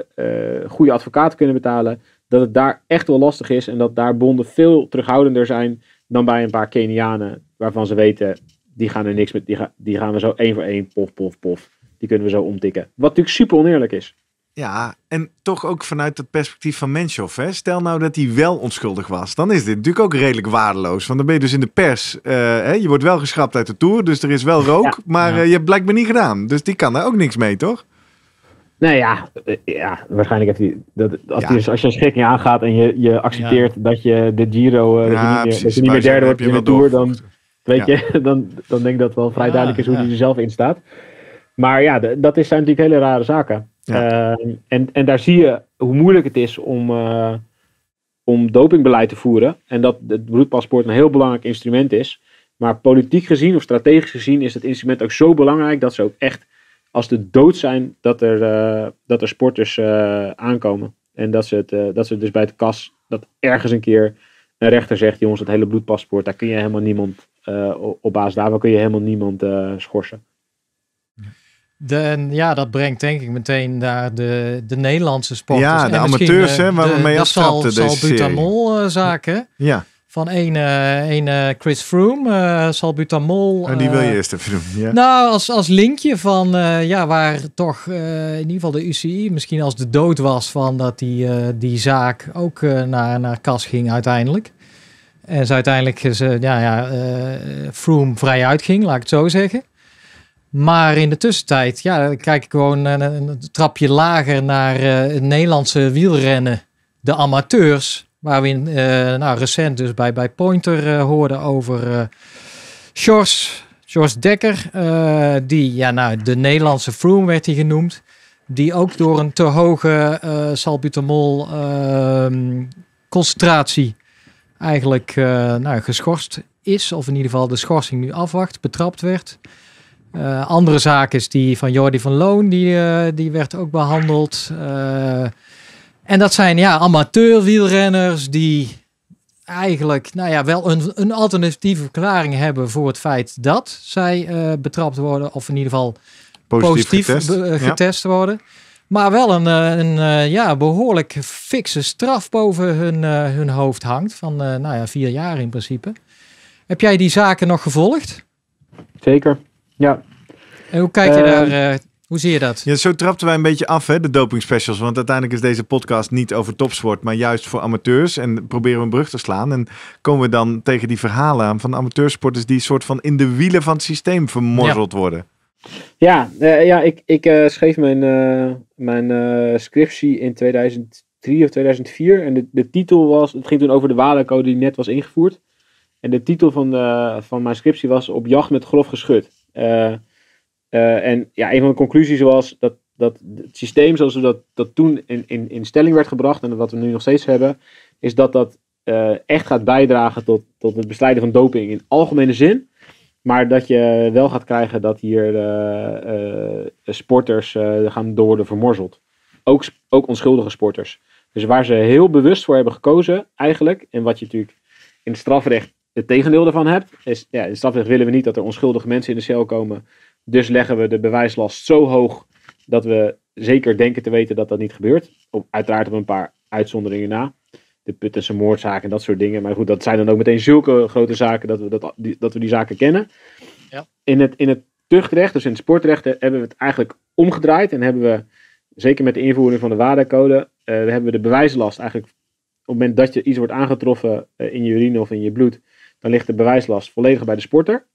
goede advocaten kunnen betalen, dat het daar echt wel lastig is en dat daar bonden veel terughoudender zijn dan bij een paar Kenianen, waarvan ze weten, die gaan er niks met, die, gaan, die gaan we zo één voor één, pof, pof, pof. Die kunnen we zo omtikken. Wat natuurlijk super oneerlijk is. Ja, en toch ook vanuit het perspectief van Menschhoff. Hè? Stel nou dat hij wel onschuldig was. Dan is dit natuurlijk ook redelijk waardeloos. Want dan ben je dus in de pers. Uh, hè? Je wordt wel geschrapt uit de Tour. Dus er is wel rook. Maar uh, je hebt blijkbaar niet gedaan. Dus die kan daar ook niks mee, toch? Nou ja, eh, ja waarschijnlijk heeft hij... Dat, als, ja. als je een schikking aangaat en je, je accepteert dat je de Giro... Uh, dat, je niet meer, dat je niet meer derde wordt in de Tour, dan... Weet je, dan, dan denk ik dat het wel vrij duidelijk is hoe hij er zelf in staat. Maar ja, dat is, zijn natuurlijk hele rare zaken. Ehm, en, en daar zie je hoe moeilijk het is om, uh, om dopingbeleid te voeren. En dat het bloedpaspoort een heel belangrijk instrument is. Maar politiek gezien of strategisch gezien is het instrument ook zo belangrijk dat ze ook echt als de dood zijn dat er, uh, dat er sporters aankomen. En dat ze, het, dat ze dus bij het kas, dat ergens een keer een rechter zegt, jongens, dat hele bloedpaspoort, daar kun je helemaal niemand, op basis daarvan kun je helemaal niemand schorsen. De, ja, dat brengt denk ik meteen naar de, de Nederlandse sporters. Ja, de amateurs hè, waar we mee afschapten deze Salbutamol uh, zaken. Ja. Van een, uh, een Chris Froome, uh, Salbutamol. Oh, die wil je eerst even doen. Ja. Nou, als, als linkje van ja, waar toch in ieder geval de UCI misschien als de dood was van dat die, die zaak ook naar, naar kas ging uiteindelijk. En ze uiteindelijk ze, ja, ja, Froome vrij uitging, laat ik het zo zeggen. Maar in de tussentijd, ja, kijk ik gewoon een, een trapje lager naar het Nederlandse wielrennen. De amateurs, waar we in, uh, nou, recent dus bij, bij Pointer hoorden over Sjors, Sjors Dekker. die, ja, nou, de Nederlandse Froome werd hij genoemd. Die ook door een te hoge salbutamol ehm, concentratie eigenlijk nou, geschorst is. Of in ieder geval de schorsing nu afwacht, betrapt werd. Uh, andere zaak is die van Jordi van Loon, die, uh, die werd ook behandeld. Uh, en dat zijn ja, amateurwielrenners die eigenlijk nou ja, wel een, een alternatieve verklaring hebben voor het feit dat zij betrapt worden, of in ieder geval positief, positief getest, ja. worden. Maar wel een, een ja, behoorlijk fikse straf boven hun, hun hoofd hangt. Van nou ja, vier jaar in principe. Heb jij die zaken nog gevolgd? Zeker. Ja. En hoe kijk je daar, uh, hoe zie je dat? Ja, zo trapten wij een beetje af, hè, de doping specials. Want uiteindelijk is deze podcast niet over topsport, maar juist voor amateurs. En proberen we een brug te slaan. En komen we dan tegen die verhalen aan van amateursporters die soort van in de wielen van het systeem vermorzeld worden. Ja, uh, ja ik, ik uh, schreef mijn, uh, mijn scriptie in 2003 of 2004. En de, de titel was, het ging toen over de walencode die net was ingevoerd. En de titel van, de, van mijn scriptie was Op jacht met grof geschut. Uh, en ja, een van de conclusies was dat, dat het systeem zoals we dat, dat toen in, in, in stelling werd gebracht en wat we nu nog steeds hebben, is dat dat uh, echt gaat bijdragen tot, tot het bestrijden van doping in algemene zin. Maar dat je wel gaat krijgen dat hier eh, eh, sporters eh, gaan door worden vermorzeld. Ook, ook onschuldige sporters. Dus waar ze heel bewust voor hebben gekozen, eigenlijk, en wat je natuurlijk in het strafrecht het tegendeel ervan hebt, is ja, in strafrecht willen we niet dat er onschuldige mensen in de cel komen. Dus leggen we de bewijslast zo hoog dat we zeker denken te weten dat dat niet gebeurt. Op, uiteraard op een paar uitzonderingen na. De Puttense moordzaken en dat soort dingen. Maar goed, dat zijn dan ook meteen zulke grote zaken dat we, dat, die, dat, we die zaken kennen. Ja. In, het, in het tuchtrecht, dus in het sportrecht, eh, hebben we het eigenlijk omgedraaid. En hebben we, zeker met de invoering van de WADA-code, eh, hebben we de bewijslast eigenlijk... Op het moment dat je iets wordt aangetroffen eh, in je urine of in je bloed, dan ligt de bewijslast volledig bij de sporter.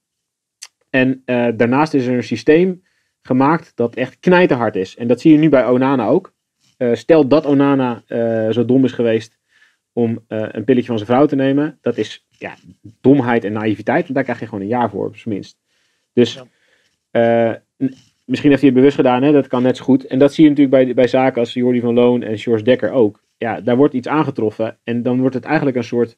En eh, daarnaast is er een systeem gemaakt dat echt knijterhard is. En dat zie je nu bij Onana ook. Eh, stel dat Onana eh, zo dom is geweest om een pilletje van zijn vrouw te nemen. Dat is ja, domheid en naïviteit. Want daar krijg je gewoon een jaar voor, op zijn minst. Dus misschien heeft hij het bewust gedaan. Hè? Dat kan net zo goed. En dat zie je natuurlijk bij, bij zaken als Jordi van Loon en George Dekker ook. Ja, daar wordt iets aangetroffen. En dan wordt het eigenlijk een soort...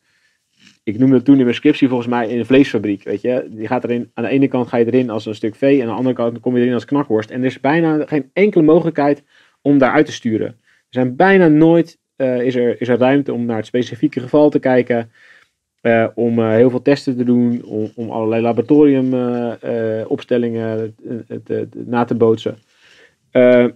Ik noemde toen in mijn scriptie volgens mij in een vleesfabriek. Weet je? Die gaat erin, aan de ene kant ga je erin als een stuk vee. En aan de andere kant kom je erin als knakworst. En er is bijna geen enkele mogelijkheid om daaruit te sturen. Er zijn bijna nooit eh, is, er, is er ruimte om naar het specifieke geval te kijken. eh, om eh, heel veel testen te doen. Om, om allerlei laboratoriumopstellingen na te bootsen.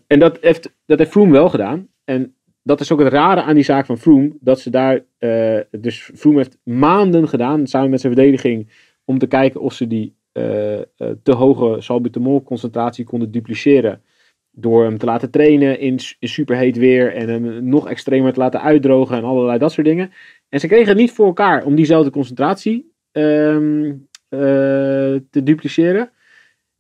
En dat heeft, dat heeft Froome wel gedaan. En dat is ook het rare aan die zaak van Froome. Dat ze daar. eh, dus Froome heeft maanden gedaan. Samen met zijn verdediging. Om te kijken of ze die eh, eh, te hoge salbutamol concentratie konden dupliceren. Door hem te laten trainen in, in superheet weer. En hem nog extremer te laten uitdrogen. En allerlei dat soort dingen. En ze kregen het niet voor elkaar om diezelfde concentratie ehm, eh, te dupliceren.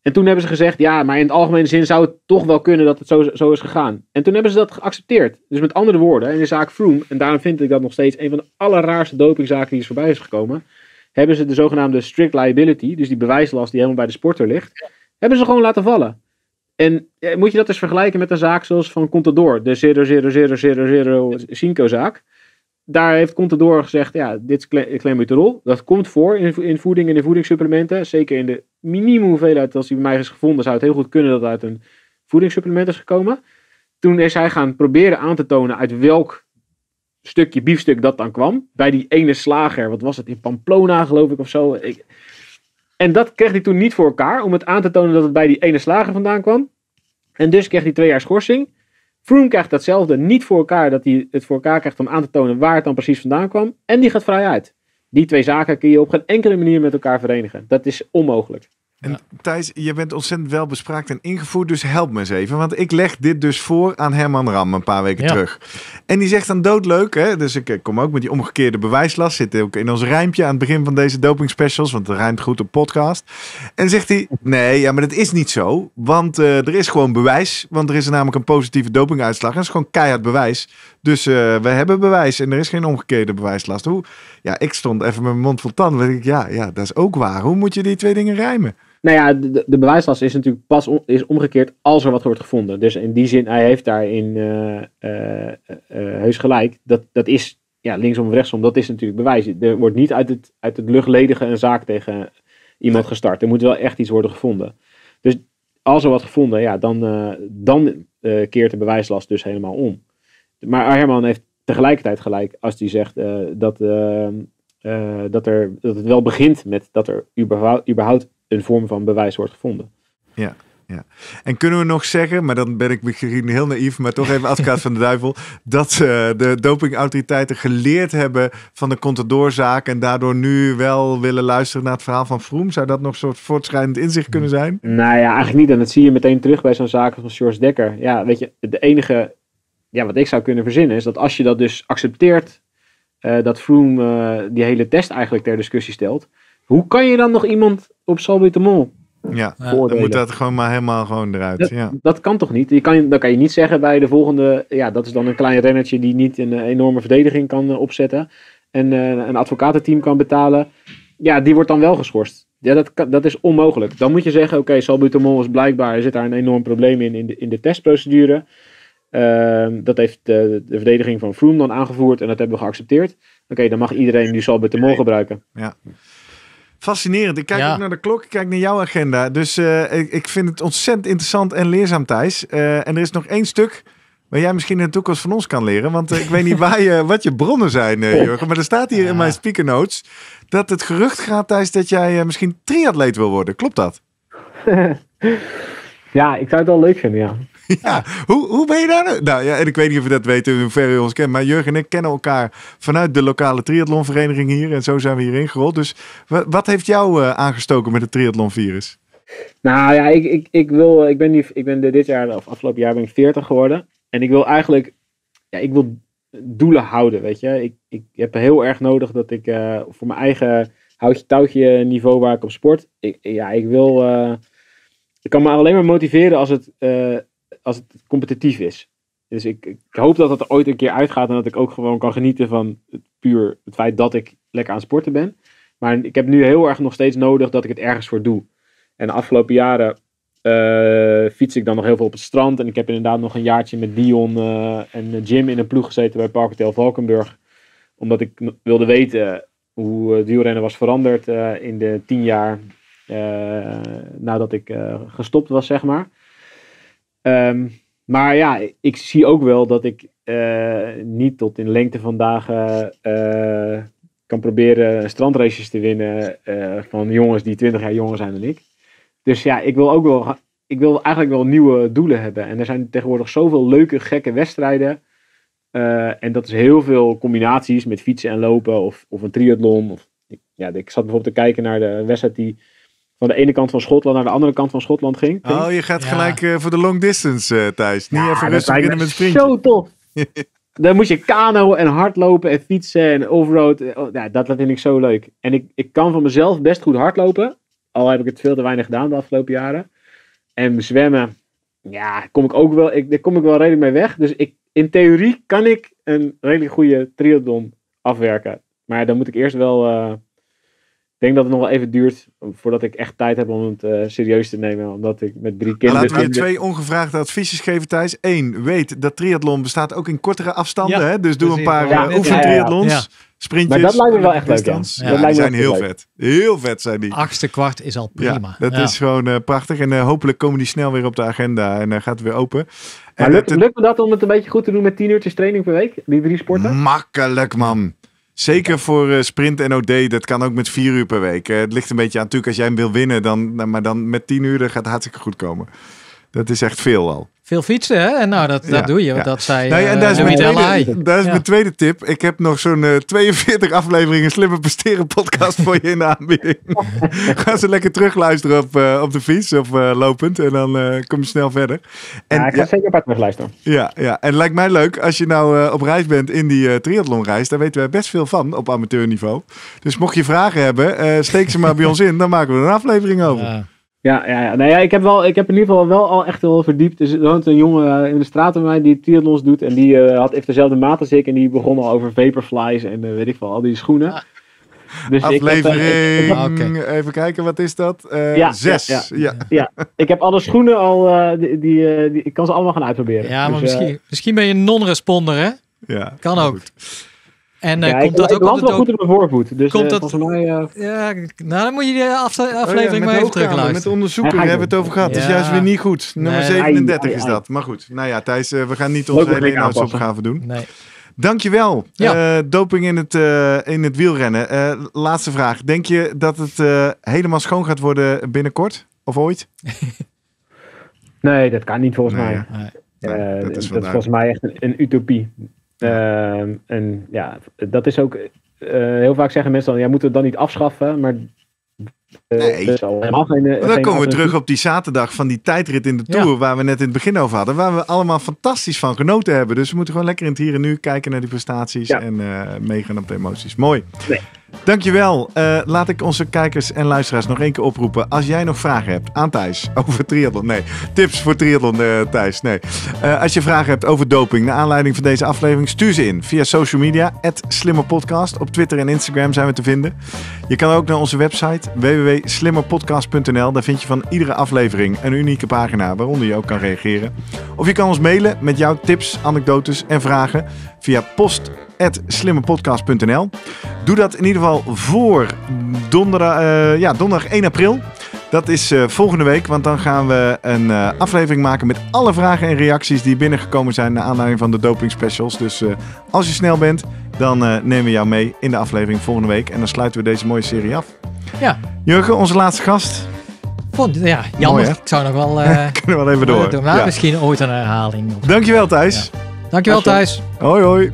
En toen hebben ze gezegd, ja, maar in het algemene zin zou het toch wel kunnen dat het zo, zo is gegaan. En toen hebben ze dat geaccepteerd. Dus met andere woorden, in de zaak Froome, en daarom vind ik dat nog steeds een van de allerraarste dopingzaken die is voorbij is gekomen, hebben ze de zogenaamde strict liability, dus die bewijslast die helemaal bij de sporter ligt, hebben ze gewoon laten vallen. En moet je dat eens vergelijken met een zaak zoals van Contador, de 0000005 zaak. Daar heeft Contador gezegd, ja, dit is clenbuterol. Dat komt voor in, in voeding en in voedingssupplementen. Zeker in de minimum hoeveelheid als die bij mij is gevonden, zou het heel goed kunnen dat het uit een voedingssupplement is gekomen. Toen is hij gaan proberen aan te tonen uit welk stukje biefstuk dat dan kwam. Bij die ene slager, wat was het, in Pamplona geloof ik of zo. En dat kreeg hij toen niet voor elkaar, om het aan te tonen dat het bij die ene slager vandaan kwam. En dus kreeg hij twee jaar schorsing. Froome krijgt datzelfde niet voor elkaar, dat hij het voor elkaar krijgt om aan te tonen waar het dan precies vandaan kwam. En die gaat vrij uit. Die twee zaken kun je op geen enkele manier met elkaar verenigen. Dat is onmogelijk. En Thijs, je bent ontzettend wel bespraakt en ingevoerd, dus help me eens even. Want ik leg dit dus voor aan Herman Ram een paar weken Ja. terug. En die zegt dan doodleuk, hè? dus ik kom ook met die omgekeerde bewijslast. Zit ook in ons rijmpje aan het begin van deze doping specials, want het rijmt goed op podcast. En zegt hij, nee, ja, maar dat is niet zo. Want eh, er is gewoon bewijs, want er is namelijk een positieve dopinguitslag. En dat is gewoon keihard bewijs. Dus eh, we hebben bewijs en er is geen omgekeerde bewijslast. Hoe? Ja, ik stond even met mijn mond vol tanden. Ik, ja, ja, dat is ook waar. Hoe moet je die twee dingen rijmen? Nou ja, de, de- bewijslast is natuurlijk pas om- is omgekeerd als er wat wordt gevonden. Dus in die zin, hij heeft daarin eh, eh, heus gelijk. Dat, dat is ja, linksom of rechtsom, dat is natuurlijk bewijs. Er wordt niet uit het, uit het luchtledige een zaak tegen iemand gestart. Er moet wel echt iets worden gevonden. Dus als er wat gevonden, ja, dan, dan keert de bewijslast dus helemaal om. Maar Herman heeft tegelijkertijd gelijk als hij zegt dat, dat, er, dat het wel begint met dat er überhaupt, überhaupt een vorm van bewijs wordt gevonden. En kunnen we nog zeggen, maar dan ben ik misschien heel naïef, maar toch even advocaat van de duivel, dat eh, de dopingautoriteiten geleerd hebben van de Contador-zaak en daardoor nu wel willen luisteren naar het verhaal van Vroom? Zou dat nog een soort voortschrijdend inzicht kunnen zijn? Nou ja, eigenlijk niet. En dat zie je meteen terug bij zo'n zaak als George Dekker. Ja, weet je, de enige ja, wat ik zou kunnen verzinnen is dat als je dat dus accepteert, eh, dat Froome eh, die hele test eigenlijk ter discussie stelt, hoe kan je dan nog iemand op salbutamol Ja, Ja, dan moet dat gewoon maar helemaal gewoon eruit. Dat, Ja. dat kan toch niet? Je kan, dan kan je niet zeggen bij de volgende, ja, dat is dan een klein rennertje die niet een eh, enorme verdediging kan eh, opzetten en eh, een advocatenteam kan betalen. Ja, die wordt dan wel geschorst. Ja, dat, kan- dat is onmogelijk. Dan moet je zeggen, oké, salbutamol is blijkbaar, er zit daar een enorm probleem in, in de, in de testprocedure. Ehm, dat heeft de, de verdediging van Froome dan aangevoerd en dat hebben we geaccepteerd. Oké, dan mag iedereen nu salbutamol gebruiken. Fascinerend. Ik kijk Ja. ook naar de klok, ik kijk naar jouw agenda. Dus eh, ik, ik vind het ontzettend interessant en leerzaam, Thijs. Eh, en er is nog één stuk waar jij misschien in de toekomst van ons kan leren. Want eh, ik weet niet waar je, wat je bronnen zijn, eh, Jurgen. Maar er staat hier in mijn speaker notes dat het gerucht gaat, Thijs, dat jij eh, misschien triatleet wil worden. Klopt dat? Ja, ik zou het wel leuk vinden, ja. Ja, hoe, hoe ben je daar nu? Nou ja, en ik weet niet of je dat weet in hoeverre je ons kent. Maar Jurgen en ik kennen elkaar vanuit de lokale triathlonvereniging hier. En zo zijn we hierin gerold. Dus wat, heeft jou eh, aangestoken met het triathlonvirus? Nou ja, ik, ik, ik, wil, ik ben, nu, ik ben dit jaar, of afgelopen jaar ben ik 40 geworden. En ik wil eigenlijk, ja, ik wil doelen houden, weet je. Ik, ik heb heel erg nodig dat ik eh, voor mijn eigen houtje-touwtje niveau waar ik op sport. Ik, ja, ik wil, eh, ik kan me alleen maar motiveren als het, eh, als het competitief is. Dus ik, ik hoop dat het er ooit een keer uitgaat en dat ik ook gewoon kan genieten van het puur het feit dat ik lekker aan sporten ben. Maar ik heb nu heel erg nog steeds nodig dat ik het ergens voor doe. En de afgelopen jaren eh, fiets ik dan nog heel veel op het strand. En ik heb inderdaad nog een jaartje met Dion eh, en Jim in een ploeg gezeten bij Park Hotel Valkenburg. Omdat ik wilde weten hoe het wielrennen was veranderd eh, in de tien jaar eh, nadat ik eh, gestopt was, zeg maar. Ehm, maar ja, ik zie ook wel dat ik eh, niet tot in lengte van dagen eh, kan proberen strandraces te winnen eh, van jongens die 20 jaar jonger zijn dan ik. Dus ja, ik wil ook wel, ik wil eigenlijk wel nieuwe doelen hebben. En er zijn tegenwoordig zoveel leuke, gekke wedstrijden. En dat is heel veel combinaties met fietsen en lopen of, of een triathlon. Of, ja, ik zat bijvoorbeeld te kijken naar de wedstrijd die van de ene kant van Schotland naar de andere kant van Schotland ging. Oh, je gaat Ja. gelijk eh, voor de long distance, eh Thijs. Niet Ja, even dat rustig beginnen me met sprintje. Zo tof. Dan moest je kano en hardlopen en fietsen en offroad. Oh, Ja, dat, dat vind ik zo leuk. En ik, ik kan van mezelf best goed hardlopen. Al heb ik het veel te weinig gedaan de afgelopen jaren. En zwemmen, ja, kom ik ook wel, ik, daar kom ik wel redelijk mee weg. Dus ik, in theorie kan ik een redelijk goede triathlon afwerken. Maar dan moet ik eerst wel, eh, denk dat het nog wel even duurt voordat ik echt tijd heb om het eh, serieus te nemen. Omdat ik met drie kinderen... Laten we je twee ongevraagde adviesjes geven, Thijs. Eén, weet dat triathlon bestaat ook in kortere afstanden. Ja, hè? Dus doe een paar Ja, eh, ja, oefentriathlons, ja, ja. sprintjes. Maar dat lijkt me wel echt leuk, ja. Ja, Dat lijkt die zijn heel leuk. vet. Heel vet zijn die. Achtste kwart is al prima. Ja, dat Ja. is gewoon eh, prachtig. En eh, hopelijk komen die snel weer op de agenda en dan gaat het weer open. Maar En lukt, het- lukt me dat om het een beetje goed te doen met 10 uurtjes training per week? Die drie sporten? Makkelijk, man. Zeker voor eh, sprint en OD, dat kan ook met vier uur per week. Het ligt een beetje aan, natuurlijk, als jij hem wil winnen, dan, maar dan met tien uur gaat het hartstikke goed komen. Dat is echt veel al. Veel fietsen, hè? En nou, dat, dat Ja, doe je. ja. Dat zei Nou ja, en eh, daar is, Louis mijn tweede, daar is Ja. mijn tweede tip. Ik heb nog zo'n eh, 42 afleveringen Slimmer Presteren podcast voor je in de aanbieding. Ga ze lekker terugluisteren op, eh, op de fiets of eh, lopend en dan eh, kom je snel verder. En, ja, ik ga ja, zeker apart terugluisteren. ja, ja, en het lijkt mij leuk als je nou eh, op reis bent in die eh triathlonreis. Daar weten wij best veel van op amateurniveau. Dus mocht je vragen hebben, eh, steek ze maar bij ons in. Dan maken we er een aflevering over. Ja. Ja, ja. Nou ja, ik heb, wel, ik heb in ieder geval wel al echt wel verdiept. Dus er woont een jongen eh, in de straat bij mij die triathlons doet. En die eh, had, heeft dezelfde maat als ik. En die begon al over vaporflies en eh, weet ik veel, al die schoenen. Ah. Dus ik heb, eh, ik- ik Aflevering, heb- Oké. even kijken, wat is dat? Eh, Ja, zes. ja, Ja, ja, ik heb alle schoenen al, eh, die, die, die- ik kan ze allemaal gaan uitproberen. Ja, maar Dus, misschien, misschien ben je een non-responder, hè? ja. Kan ook. Goed. En eh, ja, komt ik, dat ik ook op land de wel goed op mijn voorvoet. Dus Komt eh, dat- volgens mij... eh, Ja, nou dan moet je de afle- Oh ja, aflevering met maar even Met terugluisteren. onderzoeker Ja, ga ik hebben we het over gehad. Dat is Ja. juist weer niet goed. Nummer Nee. 37 Ai, is ai, dat. Maar goed, nou ja, Thijs, we gaan niet onze hele inhoudsopgave doen. Nee. Dankjewel. Ja. Eh, doping in het, eh, in het wielrennen. Eh, laatste vraag. Denk je dat het eh, helemaal schoon gaat worden binnenkort? Of ooit? nee, dat kan niet volgens Nee, mij. ja. Nee. Nee, Eh, dat dat is is, volgens mij echt een, een utopie. Ehm, en ja, dat is ook. eh, heel vaak zeggen mensen dan: ja, moeten we het dan niet afschaffen? Maar. eh, Nee. is al helemaal geen. Maar dan komen we terug op die zaterdag van die tijdrit in de Ja. Tour... waar we net in het begin over hadden. Waar we allemaal fantastisch van genoten hebben. Dus we moeten gewoon lekker in het hier en nu kijken naar die prestaties... Ja. en eh, meegaan op de emoties. Mooi. Nee. Dankjewel. Eh laat ik onze kijkers en luisteraars nog één keer oproepen. Als jij nog vragen hebt aan Thijs over triathlon. Nee, tips voor triathlon eh, Thijs. Nee. Eh, als je vragen hebt over doping naar aanleiding van deze aflevering... stuur ze in via social media. @slimmerpodcast. Op Twitter en Instagram zijn we te vinden. Je kan ook naar onze website www.slimmerpodcast.nl. Daar vind je van iedere aflevering een unieke pagina waaronder je ook kan reageren. Of je kan ons mailen met jouw tips, anekdotes en vragen via post.slimmerpodcast.nl. Doe Doe dat in ieder geval voor donderdag, eh, ja, donderdag 1 april. Dat is eh, volgende week, want dan gaan we een eh, aflevering maken met alle vragen en reacties die binnengekomen zijn naar aanleiding van de doping specials. Dus als je snel bent, dan nemen we jou mee in de aflevering volgende week. En dan sluiten we deze mooie serie af. Ja. Jurgen, onze laatste gast. Vond, ja, jammer. ik zou nog wel Kunnen we wel even door. Ja. Misschien ooit een herhaling. Dankjewel Thijs. Dankjewel Alsjeblieft. Thijs. Hoi hoi.